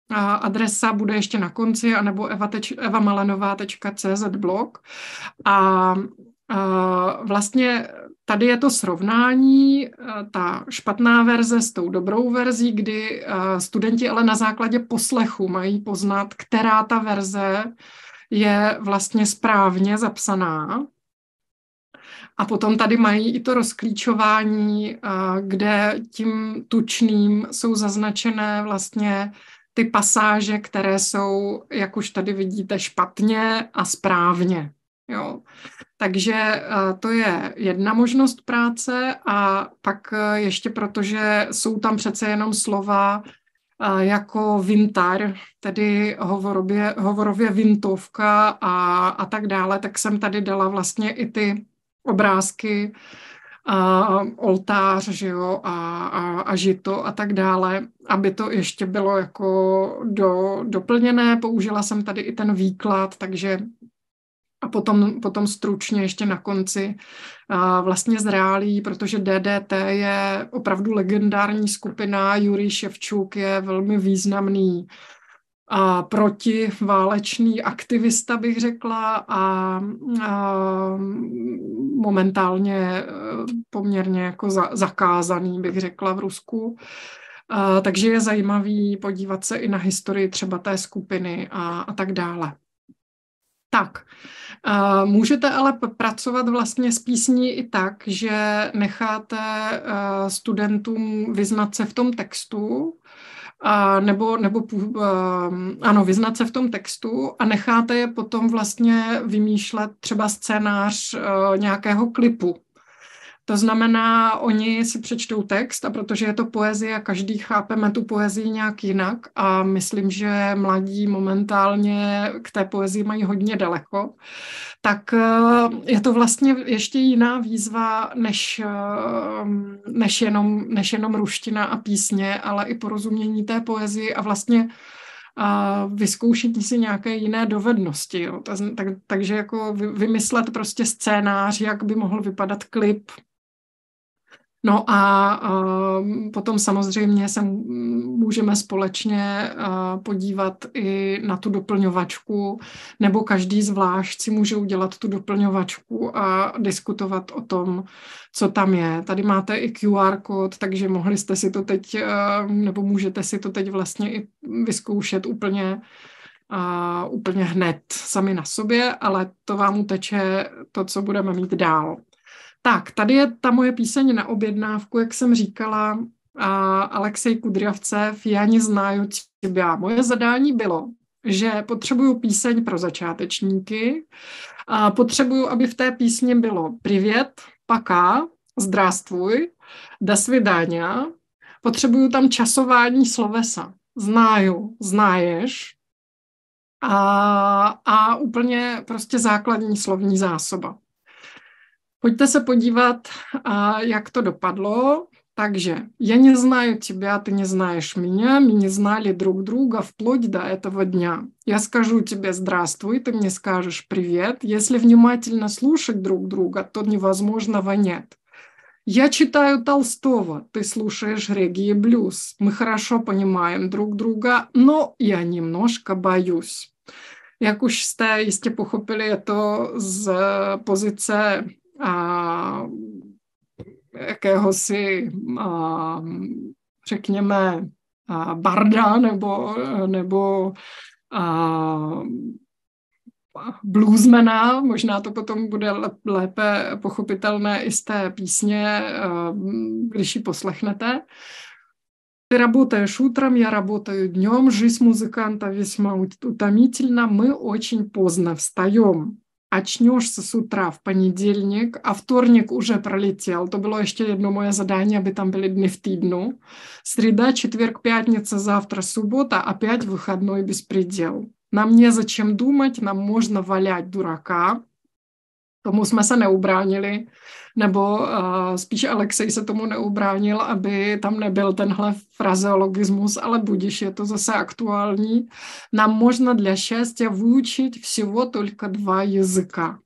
a adresa bude ještě na konci, anebo evamalenová.cz blog. A vlastně tady je to srovnání, ta špatná verze s tou dobrou verzí, kdy studenti ale na základě poslechu mají poznat, která ta verze je vlastně správně zapsaná. A potom tady mají i to rozklíčování, kde tím tučným jsou zaznačené vlastně ty pasáže, které jsou, jak už tady vidíte, špatně a správně. Jo. Takže eh, to je jedna možnost práce a pak eh, ještě protože jsou tam přece jenom slova eh, jako vintar, tedy hovorově, hovorově vintovka a, a tak dále, tak jsem tady dala vlastně i ty obrázky a oltář, že jo, a, a, a žito a tak dále, aby to ještě bylo jako do, doplněné. Použila jsem tady i ten výklad, takže a potom, potom stručně ještě na konci vlastně zrálí, protože DDT je opravdu legendární skupina, Jurij Ševčuk je velmi významný a protiválečný aktivista, bych řekla, a, a momentálně e, poměrně jako za, zakázaný, bych řekla, v Rusku. A, takže je zajímavý podívat se i na historii třeba té skupiny a, a tak dále. Tak, můžete ale pracovat vlastně s písní i tak, že necháte studentům vyznat se v tom textu, a nebo, nebo ano, vyznat se v tom textu a necháte je potom vlastně vymýšlet třeba scénář nějakého klipu, to znamená, oni si přečtou text a protože je to poezie a každý chápeme tu poezii nějak jinak a myslím, že mladí momentálně k té poezii mají hodně daleko, tak eh, je to vlastně ještě jiná výzva než, eh, než, jenom, než jenom ruština a písně, ale i porozumění té poezii a vlastně a vyzkoušet si nějaké jiné dovednosti. Jo. Tak, tak, takže jako vymyslet prostě scénář, jak by mohl vypadat klip, No a uh, potom samozřejmě se můžeme společně uh, podívat i na tu doplňovačku, nebo každý zvlášť si může udělat tu doplňovačku a diskutovat o tom, co tam je. Tady máte i QR kód, takže mohli jste si to teď, uh, nebo můžete si to teď vlastně i vyzkoušet úplně uh, úplně hned sami na sobě, ale to vám uteče to, co budeme mít dál. Tak, tady je ta moje píseň na objednávku, jak jsem říkala, a Alexej Kudryavcev, já ani znáju tebě. Moje zadání bylo, že potřebuju píseň pro začátečníky, a potřebuju, aby v té písni bylo privět, paká, zdrástvuj, dasvidáňa, potřebuju tam časování slovesa. Znáju, znáješ, a, a úplně prostě základní slovní zásoba. Pojďte se podívat, jak to dopadlo. Takže я не знаю тебя, ты не знаешь меня, мы не знали друг друга вплоть до этого дня. Я скажу тебе здравствуй, ты мне скажешь привет. Если внимательно слушать друг друга, то невозможного нет. Я читаю Толстого, ты слушаешь регги и блюз. Мы хорошо понимаем друг друга, но я немножко боюсь. Jak už jste jistě pochopili, je to a, jakéhosi, a, řekněme, a, barda nebo, nebo a, bluesmana, možná to potom bude lépe pochopitelné i z té písně, když ji poslechnete. Ты работаешь утром, я работаю днем. Жизнь музыканта весьма утомительна. Мы очень поздно встаем. Очнешься с утра в понедельник, а вторник уже пролетел. To bylo ještě jedno moje zadání, aby tam byly dny v týdnu. Среда, четверг, пятница, завтра суббота, опять выходной беспредел. Нам незачем думать, нам можно валять дурака, Tomu jsme se neubránili, nebo uh, spíš Alexej se tomu neubránil, aby tam nebyl tenhle frazeologismus, ale budiš, je to zase aktuální. Nám možno для счастья выучить всего только два языка.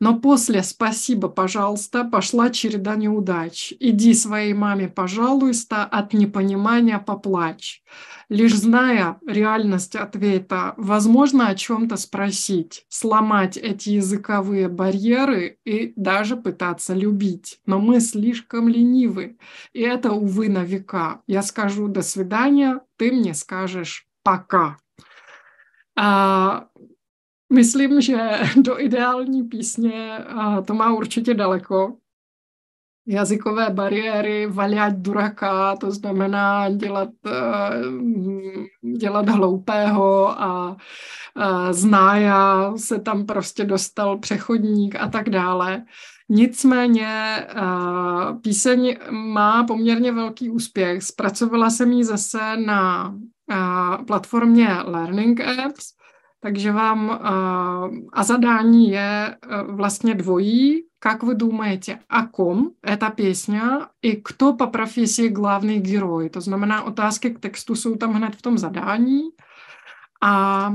Но после «спасибо, пожалуйста» пошла череда неудач. Иди своей маме, пожалуйста, от непонимания поплачь. Лишь зная реальность ответа, возможно о чем-то спросить, сломать эти языковые барьеры и даже пытаться любить. Но мы слишком ленивы, и это, увы, на века. Я скажу «до свидания», ты мне скажешь «пока». А, Myslím, že do ideální písně to má určitě daleko. Jazykové bariéry, valit duraka, to znamená dělat, eh, dělat hloupého a znája se tam prostě dostal přechodník a tak dále. Nicméně píseň má poměrně velký úspěch. Zpracovala jsem ji zase na platformě Learning Apps takže vám a задание vlastně dvojí. Как вы думаете, о ком эта песня и кто по профессии главный герой? To znamená, otázky k textu jsou tam hned v tom zadání. A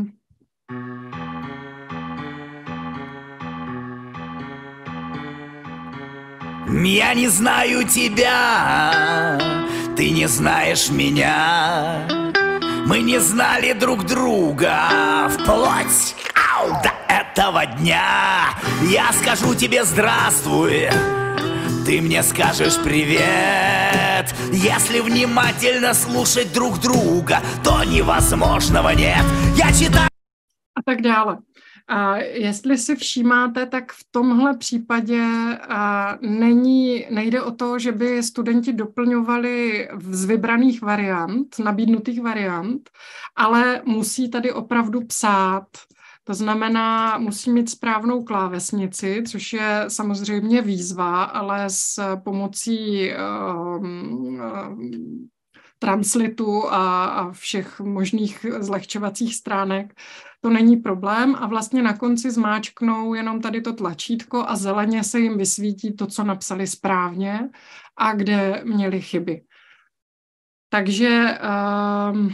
Я не знаю тебя, ты не знаешь меня. Мы не знали друг друга вплоть ау, до этого дня. Я скажу тебе здравствуй, ты мне скажешь привет. Если внимательно слушать друг друга, то невозможного нет. Я читаю... А так dále. A jestli si všímáte, tak v tomhle případě a není, nejde o to, že by studenti doplňovali z vybraných variant, nabídnutých variant, ale musí tady opravdu psát. To znamená, musí mít správnou klávesnici, což je samozřejmě výzva, ale s pomocí um, translitu a, a všech možných zlehčovacích stránek to není problém a vlastně na konci zmáčknou jenom tady to tlačítko a zeleně se jim vysvítí to, co napsali správně a kde měli chyby. Takže um,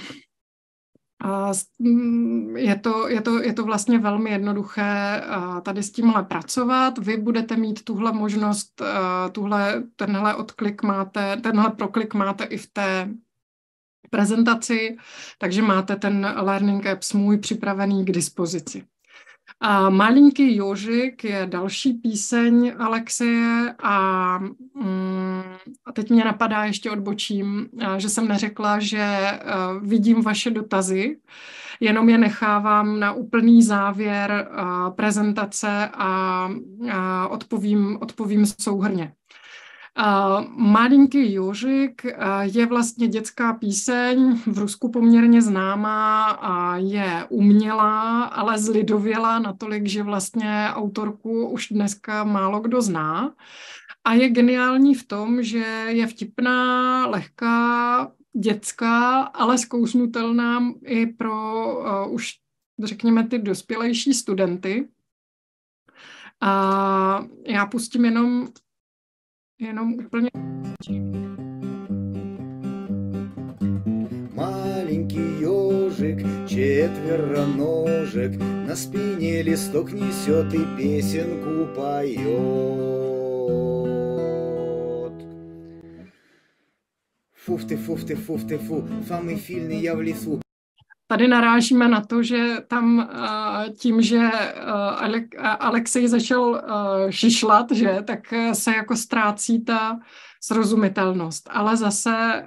je to, je, to, je to vlastně velmi jednoduché tady s tímhle pracovat. Vy budete mít tuhle možnost, tuhle, tenhle odklik máte, tenhle proklik máte i v té prezentaci, takže máte ten Learning Apps můj připravený k dispozici. A Malinký Jožik je další píseň Alexeje a, mm, a teď mě napadá ještě odbočím, že jsem neřekla, že uh, vidím vaše dotazy, jenom je nechávám na úplný závěr uh, prezentace a uh, odpovím, odpovím souhrně. Malinký Jožik je vlastně dětská píseň, v Rusku poměrně známá a je umělá, ale zlidovělá natolik, že vlastně autorku už dneska málo kdo zná. A je geniální v tom, že je vtipná, lehká, dětská, ale zkousnutelná i pro uh, už, řekněme, ty dospělejší studenty. A já pustím jenom Jenom úplně... Маленький ежик, четвероножек, На спине листок несет и песенку поет. Фуф ты, фуф ты, фуф ты, фу, Самый фильный я в лесу. Tady narážíme na to, že tam tím, že Alexej začal šišlat, že, tak se jako ztrácí ta srozumitelnost. Ale zase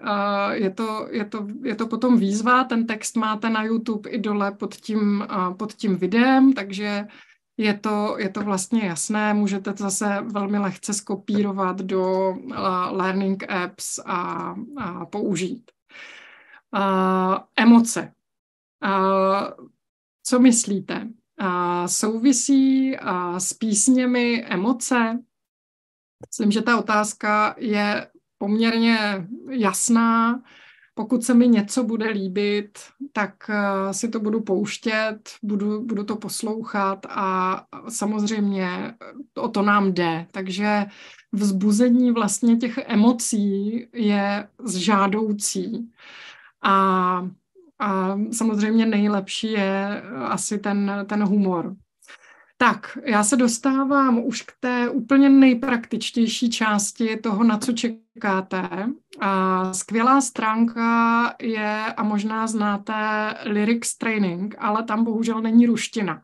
je to, je, to, je to potom výzva, ten text máte na YouTube i dole pod tím, pod tím videem, takže je to, je to vlastně jasné, můžete to zase velmi lehce skopírovat do learning apps a, a použít. Uh, emoce. Co myslíte? Souvisí s písněmi emoce? Myslím, že ta otázka je poměrně jasná. Pokud se mi něco bude líbit, tak uh, si to budu pouštět, budu, budu to poslouchat a samozřejmě o to nám jde. Takže vzbuzení vlastně těch emocí je žádoucí. A, a samozřejmě nejlepší je asi ten, ten humor. Tak, já se dostávám už k té úplně nejpraktičtější části toho, na co čekáte. A skvělá stránka je, a možná znáte, Lyrics Training, ale tam bohužel není ruština.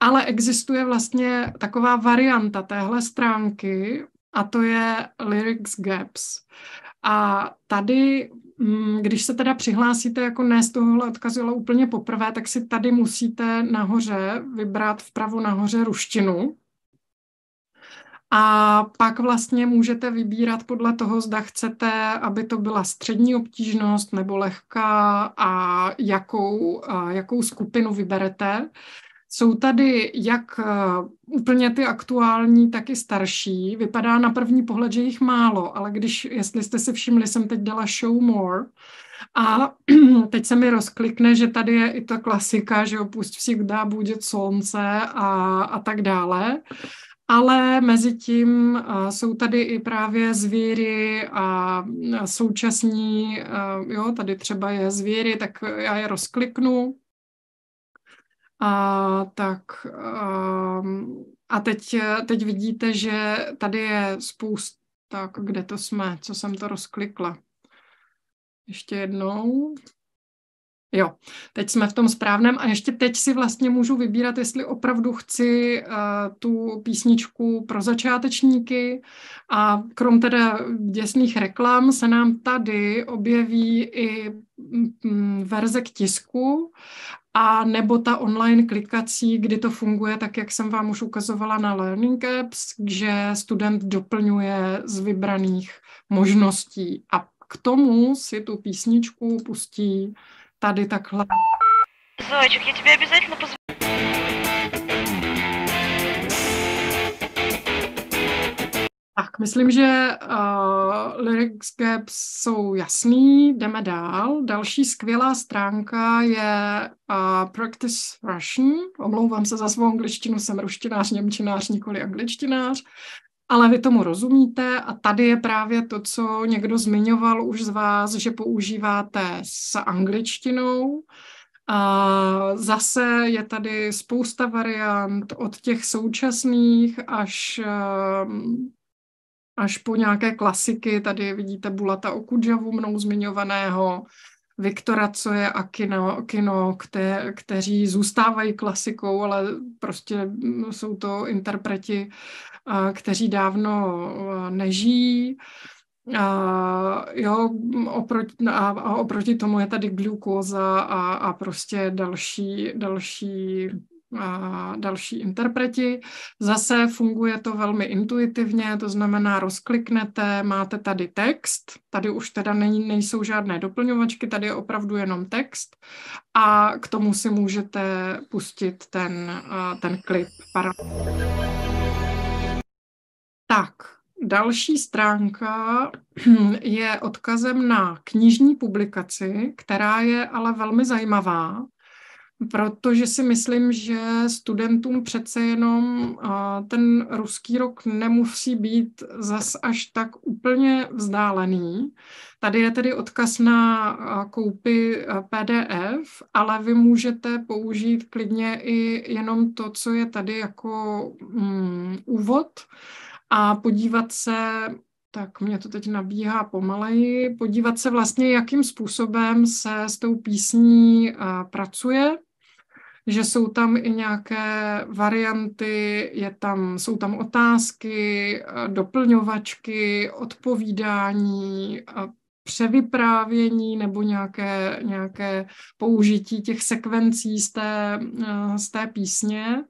Ale existuje vlastně taková varianta téhle stránky, a to je Lyrics Gaps. A tady když se teda přihlásíte jako ne z tohohle odkazu, ale úplně poprvé, tak si tady musíte nahoře vybrat vpravo nahoře ruštinu. A pak vlastně můžete vybírat podle toho, zda chcete, aby to byla střední obtížnost nebo lehká a jakou, a jakou skupinu vyberete. Jsou tady jak uh, úplně ty aktuální, tak i starší. Vypadá na první pohled, že jich málo, ale když, jestli jste si všimli, jsem teď dala Show More a teď se mi rozklikne, že tady je i ta klasika, že opust всегда bude slunce a, a tak dále. Ale mezi tím uh, jsou tady i právě zvíry a, a současní, uh, jo, tady třeba je zvíry, tak já je rozkliknu a, tak a, ehm, a teď, teď vidíte, že tady je spousta, tak kde to jsme, co jsem to rozklikla. Ještě jednou. Jo, teď jsme v tom správném a ještě teď si vlastně můžu vybírat, jestli opravdu chci uh, tu písničku pro začátečníky a krom teda děsných reklam se nám tady objeví i mm, verze k tisku a nebo ta online klikací, kdy to funguje tak, jak jsem vám už ukazovala na Learning Apps, že student doplňuje z vybraných možností a k tomu si tu písničku pustí tady takhle. Зайчик, я тебе обязательно Tak, myslím, že uh, lyrics gaps jsou jasný, jdeme dál. Další skvělá stránka je uh, Practice Russian. Omlouvám se za svou angličtinu, jsem ruštinář, němčinář, nikoli angličtinář. Ale vy tomu rozumíte a tady je právě to, co někdo zmiňoval už z vás, že používáte s angličtinou. A zase je tady spousta variant od těch současných až až po nějaké klasiky. Tady vidíte Bulata Okudžavu, mnou zmiňovaného, Viktora, co je a kino, kino kte, kteří zůstávají klasikou, ale prostě jsou to interpreti, kteří dávno nežijí. A, jo, oproti, a, a oproti tomu je tady glukóza a, a prostě další, další další interpreti. Zase funguje to velmi intuitivně, to znamená rozkliknete, máte tady text, tady už teda není, nejsou žádné doplňovačky, tady je opravdu jenom text a k tomu si můžete pustit ten, ten klip. Tak, Další stránka je odkazem na knižní publikaci, která je ale velmi zajímavá protože si myslím, že studentům přece jenom ten ruský rok nemusí být zas až tak úplně vzdálený. Tady je tedy odkaz na koupy PDF, ale vy můžete použít klidně i jenom to, co je tady jako mm, úvod a podívat se tak mě to teď nabíhá pomaleji, podívat se vlastně, jakým způsobem se s tou písní pracuje, že jsou tam i nějaké varianty, je tam, jsou tam otázky, doplňovačky, odpovídání, převyprávění nebo nějaké, nějaké použití těch sekvencí z té, z té písně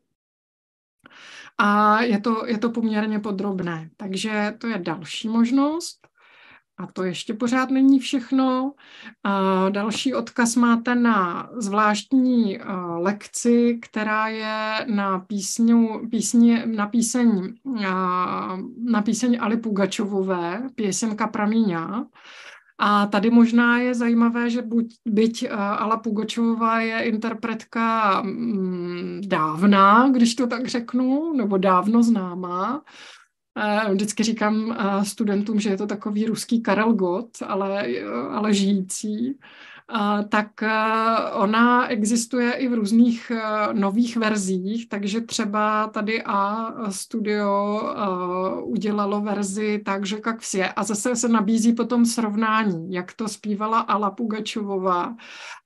a je to, je to poměrně podrobné. Takže to je další možnost. A to ještě pořád není všechno. A další odkaz máte na zvláštní lekci, která je na, písňu, písně, na, píseň, na píseň Ali Pugačovové, pěsenka Pramíňa. A tady možná je zajímavé, že buď, byť uh, Ala Pugočová je interpretka um, dávná, když to tak řeknu, nebo dávno známá, Vždycky říkám studentům, že je to takový ruský Karel Gott, ale, ale žijící tak ona existuje i v různých nových verzích, takže třeba tady A studio udělalo verzi tak, že jak vše. A zase se nabízí potom srovnání, jak to zpívala Ala Pugačovová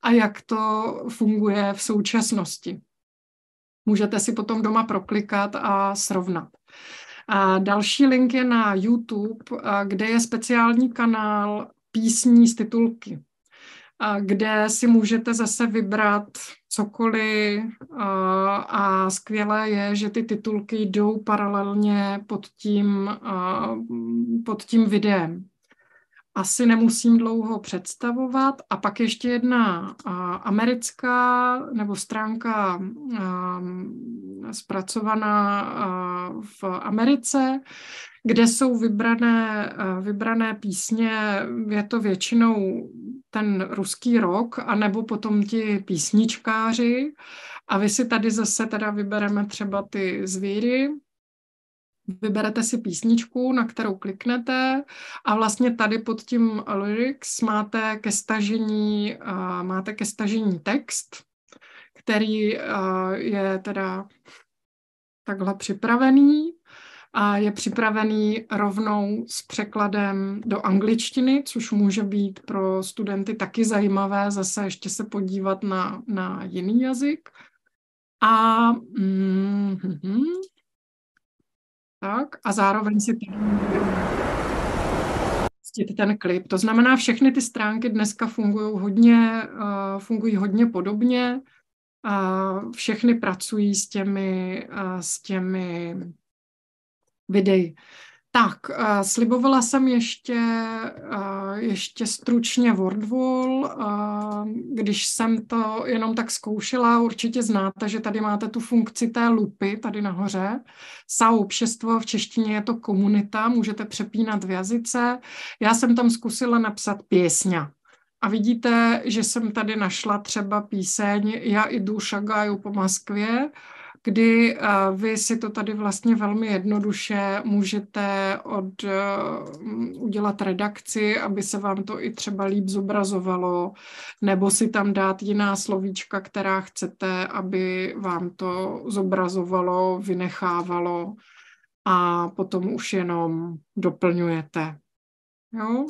a jak to funguje v současnosti. Můžete si potom doma proklikat a srovnat. A další link je na YouTube, kde je speciální kanál písní z titulky kde si můžete zase vybrat cokoliv a skvělé je, že ty titulky jdou paralelně pod tím, pod tím videem. Asi nemusím dlouho představovat. A pak ještě jedna americká nebo stránka zpracovaná v Americe, kde jsou vybrané, vybrané písně, je to většinou ten ruský rok, anebo potom ti písničkáři. A vy si tady zase teda vybereme třeba ty zvíry, vyberete si písničku, na kterou kliknete a vlastně tady pod tím lyrics máte ke stažení, uh, máte ke stažení text, který uh, je teda takhle připravený a je připravený rovnou s překladem do angličtiny, což může být pro studenty taky zajímavé zase ještě se podívat na, na jiný jazyk. A mm, mm, tak, a zároveň si pustit ten klip. To znamená, všechny ty stránky dneska fungují hodně, uh, fungují hodně podobně. Uh, všechny pracují s těmi, uh, s těmi videi. Tak, uh, slibovala jsem ještě, uh, ještě stručně WordWall. Uh, když jsem to jenom tak zkoušela, určitě znáte, že tady máte tu funkci té lupy tady nahoře. Saobšestvo, v češtině je to komunita, můžete přepínat v jazyce. Já jsem tam zkusila napsat pěsně. A vidíte, že jsem tady našla třeba píseň Já jdu šagaju po Moskvě, kdy eh, vy si to tady vlastně velmi jednoduše můžete od, eh, udělat redakci, aby se vám to i třeba líp zobrazovalo, nebo si tam dát jiná slovíčka, která chcete, aby vám to zobrazovalo, vynechávalo a potom už jenom doplňujete. Jo?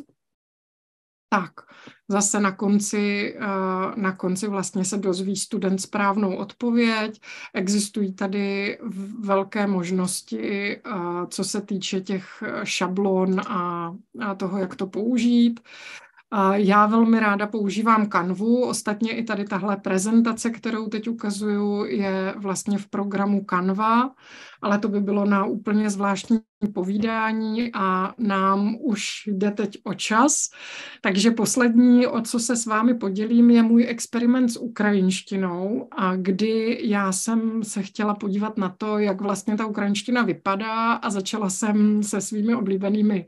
Tak, zase na konci, eh, na konci vlastně se dozví student správnou odpověď. Existují tady velké možnosti, eh, co se týče těch šablon a, a toho, jak to použít. Já velmi ráda používám kanvu, ostatně i tady tahle prezentace, kterou teď ukazuju, je vlastně v programu Canva, ale to by bylo na úplně zvláštní povídání a nám už jde teď o čas. Takže poslední, o co se s vámi podělím, je můj experiment s ukrajinštinou, a kdy já jsem se chtěla podívat na to, jak vlastně ta ukrajinština vypadá a začala jsem se svými oblíbenými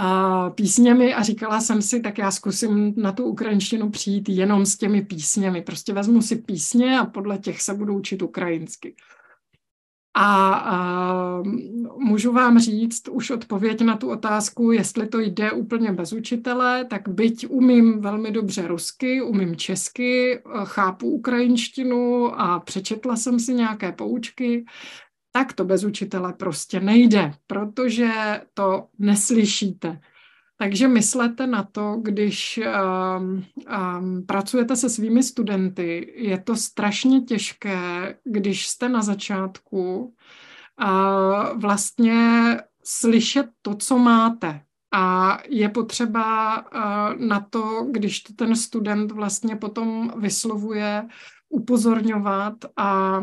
a písněmi a říkala jsem si, tak já zkusím na tu ukrajinštinu přijít jenom s těmi písněmi. Prostě vezmu si písně a podle těch se budu učit ukrajinsky. A, a můžu vám říct už odpověď na tu otázku, jestli to jde úplně bez učitele, tak byť umím velmi dobře rusky, umím česky, chápu ukrajinštinu a přečetla jsem si nějaké poučky, tak to bez učitele prostě nejde, protože to neslyšíte. Takže myslete na to, když um, um, pracujete se svými studenty, je to strašně těžké, když jste na začátku a vlastně slyšet to, co máte. A je potřeba uh, na to, když to ten student vlastně potom vyslovuje, upozorňovat a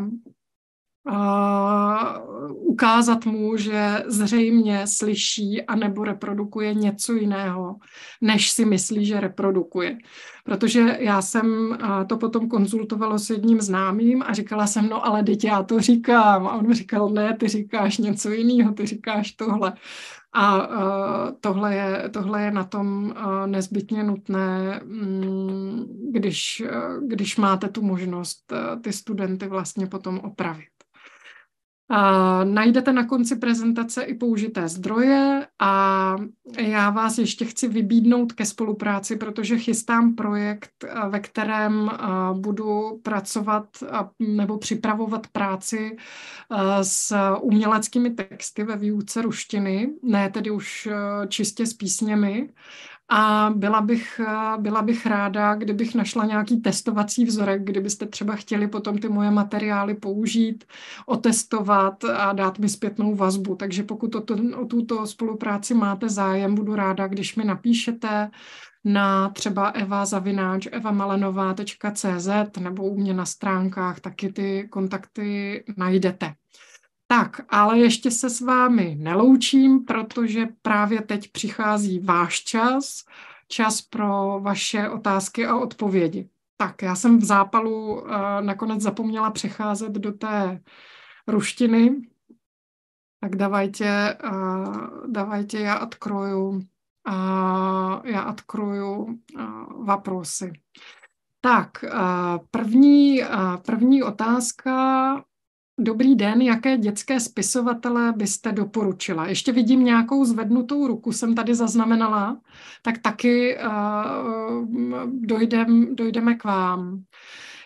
ukázat mu, že zřejmě slyší a nebo reprodukuje něco jiného, než si myslí, že reprodukuje. Protože já jsem to potom konzultovala s jedním známým a říkala jsem, no ale teď já to říkám. A on mi říkal, ne, ty říkáš něco jiného, ty říkáš tohle. A tohle, je, tohle je na tom nezbytně nutné, um, když, když máte tu možnost ty studenty vlastně potom opravit. Najdete na konci prezentace i použité zdroje a já vás ještě chci vybídnout ke spolupráci, protože chystám projekt, ve kterém budu pracovat nebo připravovat práci s uměleckými texty ve výuce ruštiny, ne tedy už čistě s písněmi, a byla bych, byla bych ráda, kdybych našla nějaký testovací vzorek, kdybyste třeba chtěli potom ty moje materiály použít, otestovat a dát mi zpětnou vazbu. Takže pokud o, to, o tuto spolupráci máte zájem, budu ráda, když mi napíšete na třeba evazavináč evamalenová.cz nebo u mě na stránkách taky ty kontakty najdete. Tak, ale ještě se s vámi neloučím, protože právě teď přichází váš čas, čas pro vaše otázky a odpovědi. Tak, já jsem v zápalu uh, nakonec zapomněla přecházet do té ruštiny, tak davajte, uh, davajte, já odkroju, uh, já odkroju uh, vaprosy. Tak, první, první otázka Dobrý den, jaké dětské spisovatele byste doporučila? Ještě vidím nějakou zvednutou ruku, jsem tady zaznamenala, tak taky uh, dojdem, dojdeme k vám.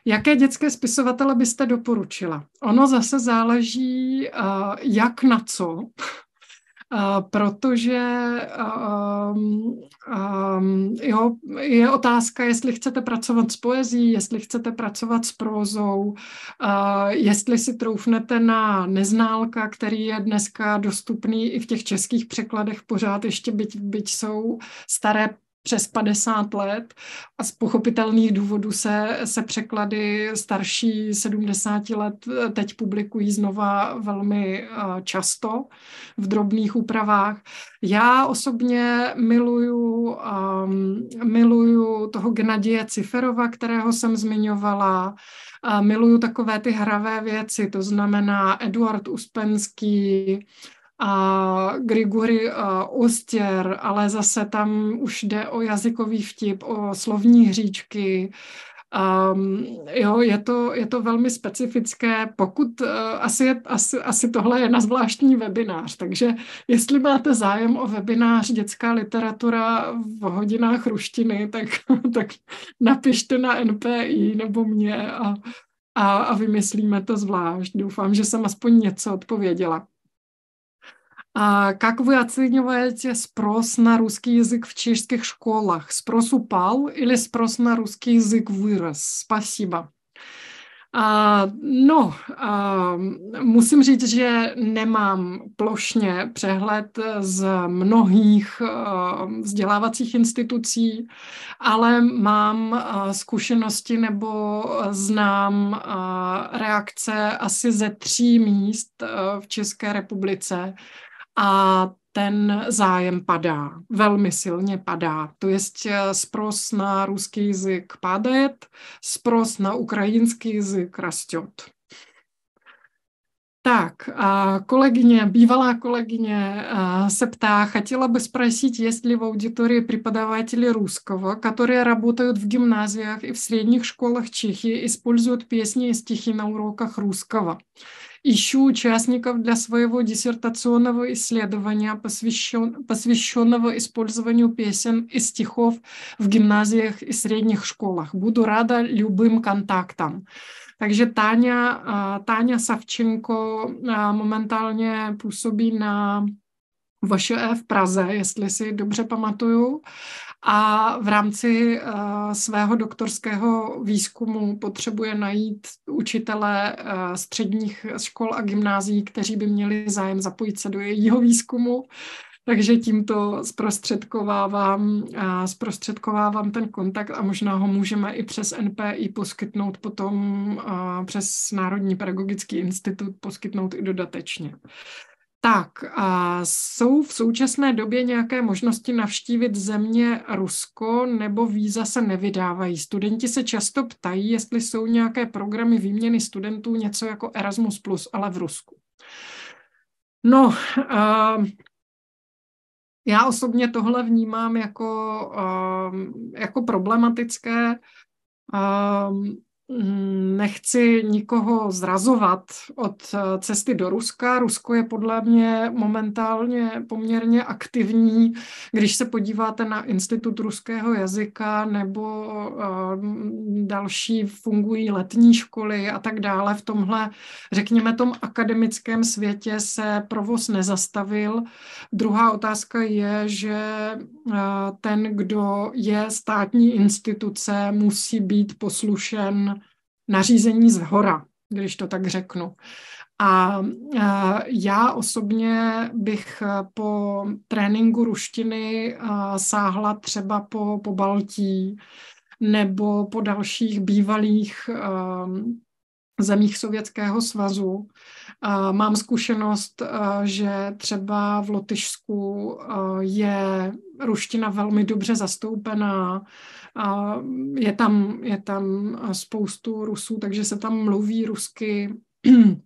Jaké dětské spisovatele byste doporučila? Ono zase záleží, uh, jak na co protože um, um, jo, je otázka, jestli chcete pracovat s poezí, jestli chcete pracovat s prózou, uh, jestli si troufnete na neználka, který je dneska dostupný i v těch českých překladech pořád ještě, byť, byť jsou staré přes 50 let a z pochopitelných důvodů se, se překlady starší 70 let eh, teď publikují znova velmi eh, často v drobných úpravách. Já osobně miluju, um, miluju toho Gnadie Ciferova, kterého jsem zmiňovala, a miluju takové ty hravé věci, to znamená Eduard Uspenský, a Grigory Ostěr, ale zase tam už jde o jazykový vtip, o slovní hříčky. Um, jo, je to, je to velmi specifické, pokud uh, asi, je, asi, asi tohle je na zvláštní webinář, takže jestli máte zájem o webinář dětská literatura v hodinách ruštiny, tak, tak napište na NPI nebo mě a, a, a vymyslíme to zvlášť. Doufám, že jsem aspoň něco odpověděla. А как вы оцениваете спрос на русский язык в чешских школах? Спрос упал или спрос на русский язык вырос? Спасибо. Uh, no, uh, musím říct, že nemám plošně přehled z mnohých uh, vzdělávacích institucí, ale mám uh, zkušenosti nebo znám uh, reakce asi ze tří míst uh, v České republice, a ten zájem padá, velmi silně padá. To je spros na ruský jazyk падает, sпрос на украинский язык растет. Так, kolegyně, bývalá kolegyně se ptá, хотела бы спросить, есть ли в аудитории преподаватели русского, которые работают в гимназиях и в средних школах Чехии, используют песни и стихи на уроках русского. Ищу участников для своего диссертационного исследования, посвящен, посвященного использованию песен и стихов в гимназиях и средних школах. Буду рада любым контактам. Takže Táňa, Táňa Savčenko momentálně působí na VŠE v Praze, jestli si dobře pamatuju. A v rámci uh, svého doktorského výzkumu potřebuje najít učitele uh, středních škol a gymnázií, kteří by měli zájem zapojit se do jejího výzkumu. Takže tímto zprostředkovávám, a zprostředkovávám ten kontakt a možná ho můžeme i přes NPI poskytnout potom přes Národní pedagogický institut poskytnout i dodatečně. Tak, a jsou v současné době nějaké možnosti navštívit země Rusko nebo víza se nevydávají? Studenti se často ptají, jestli jsou nějaké programy výměny studentů, něco jako Erasmus+, ale v Rusku. No, uh, já osobně tohle vnímám jako, uh, jako problematické. Uh, Mm, nechci nikoho zrazovat od eh, cesty do Ruska. Rusko je podle mě momentálně poměrně aktivní. Když se podíváte na Institut ruského jazyka nebo eh, další fungují letní školy a tak dále, v tomhle, řekněme, tom akademickém světě se provoz nezastavil. Druhá otázka je, že eh, ten, kdo je státní instituce, musí být poslušen nařízení z hora, když to tak řeknu. A já osobně bych po tréninku ruštiny sáhla třeba po, po Baltí nebo po dalších bývalých zemích Sovětského svazu. Mám zkušenost, že třeba v Lotyšsku je ruština velmi dobře zastoupená je tam, je tam spoustu Rusů, takže se tam mluví rusky.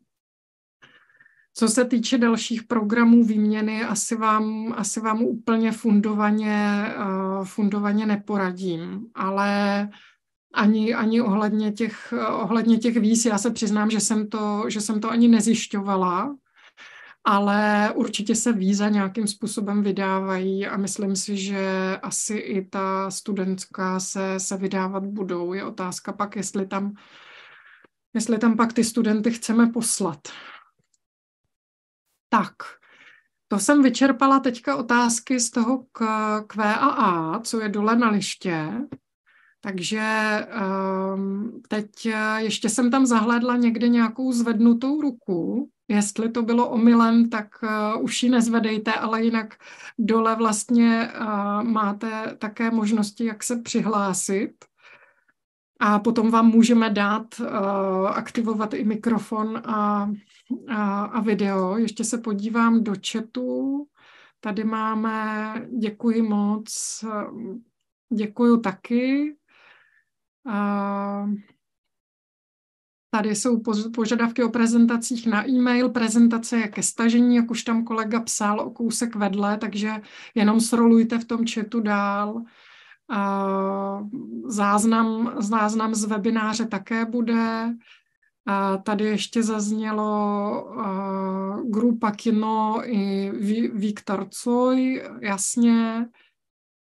Co se týče dalších programů výměny, asi vám, asi vám úplně fundovaně, fundovaně neporadím, ale ani, ani ohledně, těch, ohledně těch víz, já se přiznám, že jsem to, že jsem to ani nezjišťovala, ale určitě se víza nějakým způsobem vydávají a myslím si, že asi i ta studentská se, se vydávat budou. Je otázka pak, jestli tam, jestli tam pak ty studenty chceme poslat. Tak, to jsem vyčerpala teďka otázky z toho k, VAA, co je dole na liště. Takže um, teď ještě jsem tam zahlédla někde nějakou zvednutou ruku, Jestli to bylo omylem, tak uh, už ji nezvedejte, ale jinak dole vlastně uh, máte také možnosti, jak se přihlásit. A potom vám můžeme dát, aktivovat i mikrofon a, a, a video. Ještě se podívám do chatu. Tady máme, děkuji moc, děkuju taky. Uh, Tady jsou požadavky o prezentacích na e-mail, prezentace je ke stažení, jak už tam kolega psal o kousek vedle, takže jenom srolujte v tom chatu dál. Záznam, záznam z webináře také bude. A tady ještě zaznělo uh, grupa Kino i Viktor Coj, jasně.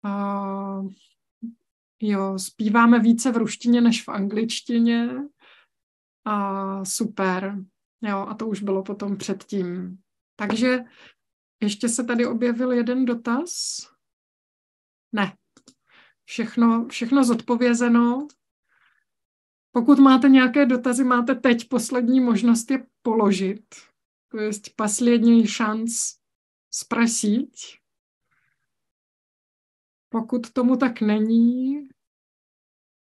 Uh, jo, zpíváme více v ruštině než v angličtině. A super. Jo, a to už bylo potom předtím. Takže ještě se tady objevil jeden dotaz. Ne. Všechno, všechno zodpovězeno. Pokud máte nějaké dotazy, máte teď poslední možnost je položit. To je poslední šanc zprasit. Pokud tomu tak není,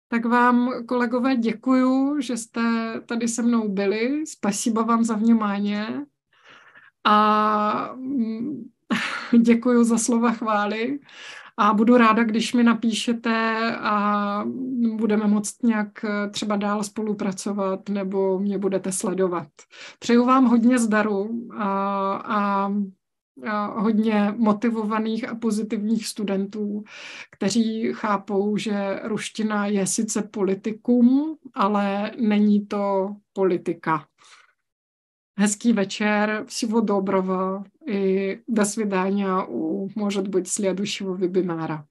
tak vám, kolegové, děkuju, že jste tady se mnou byli. Spasiba vám za vnímání. A mm, děkuju za slova chvály. A budu ráda, když mi napíšete a budeme moct nějak třeba dál spolupracovat nebo mě budete sledovat. Přeju vám hodně zdaru a, a hodně motivovaných a pozitivních studentů, kteří chápou, že ruština je sice politikum, ale není to politika. Hezký večer, всего доброго и до свидания у, может быть, следующего вебинара.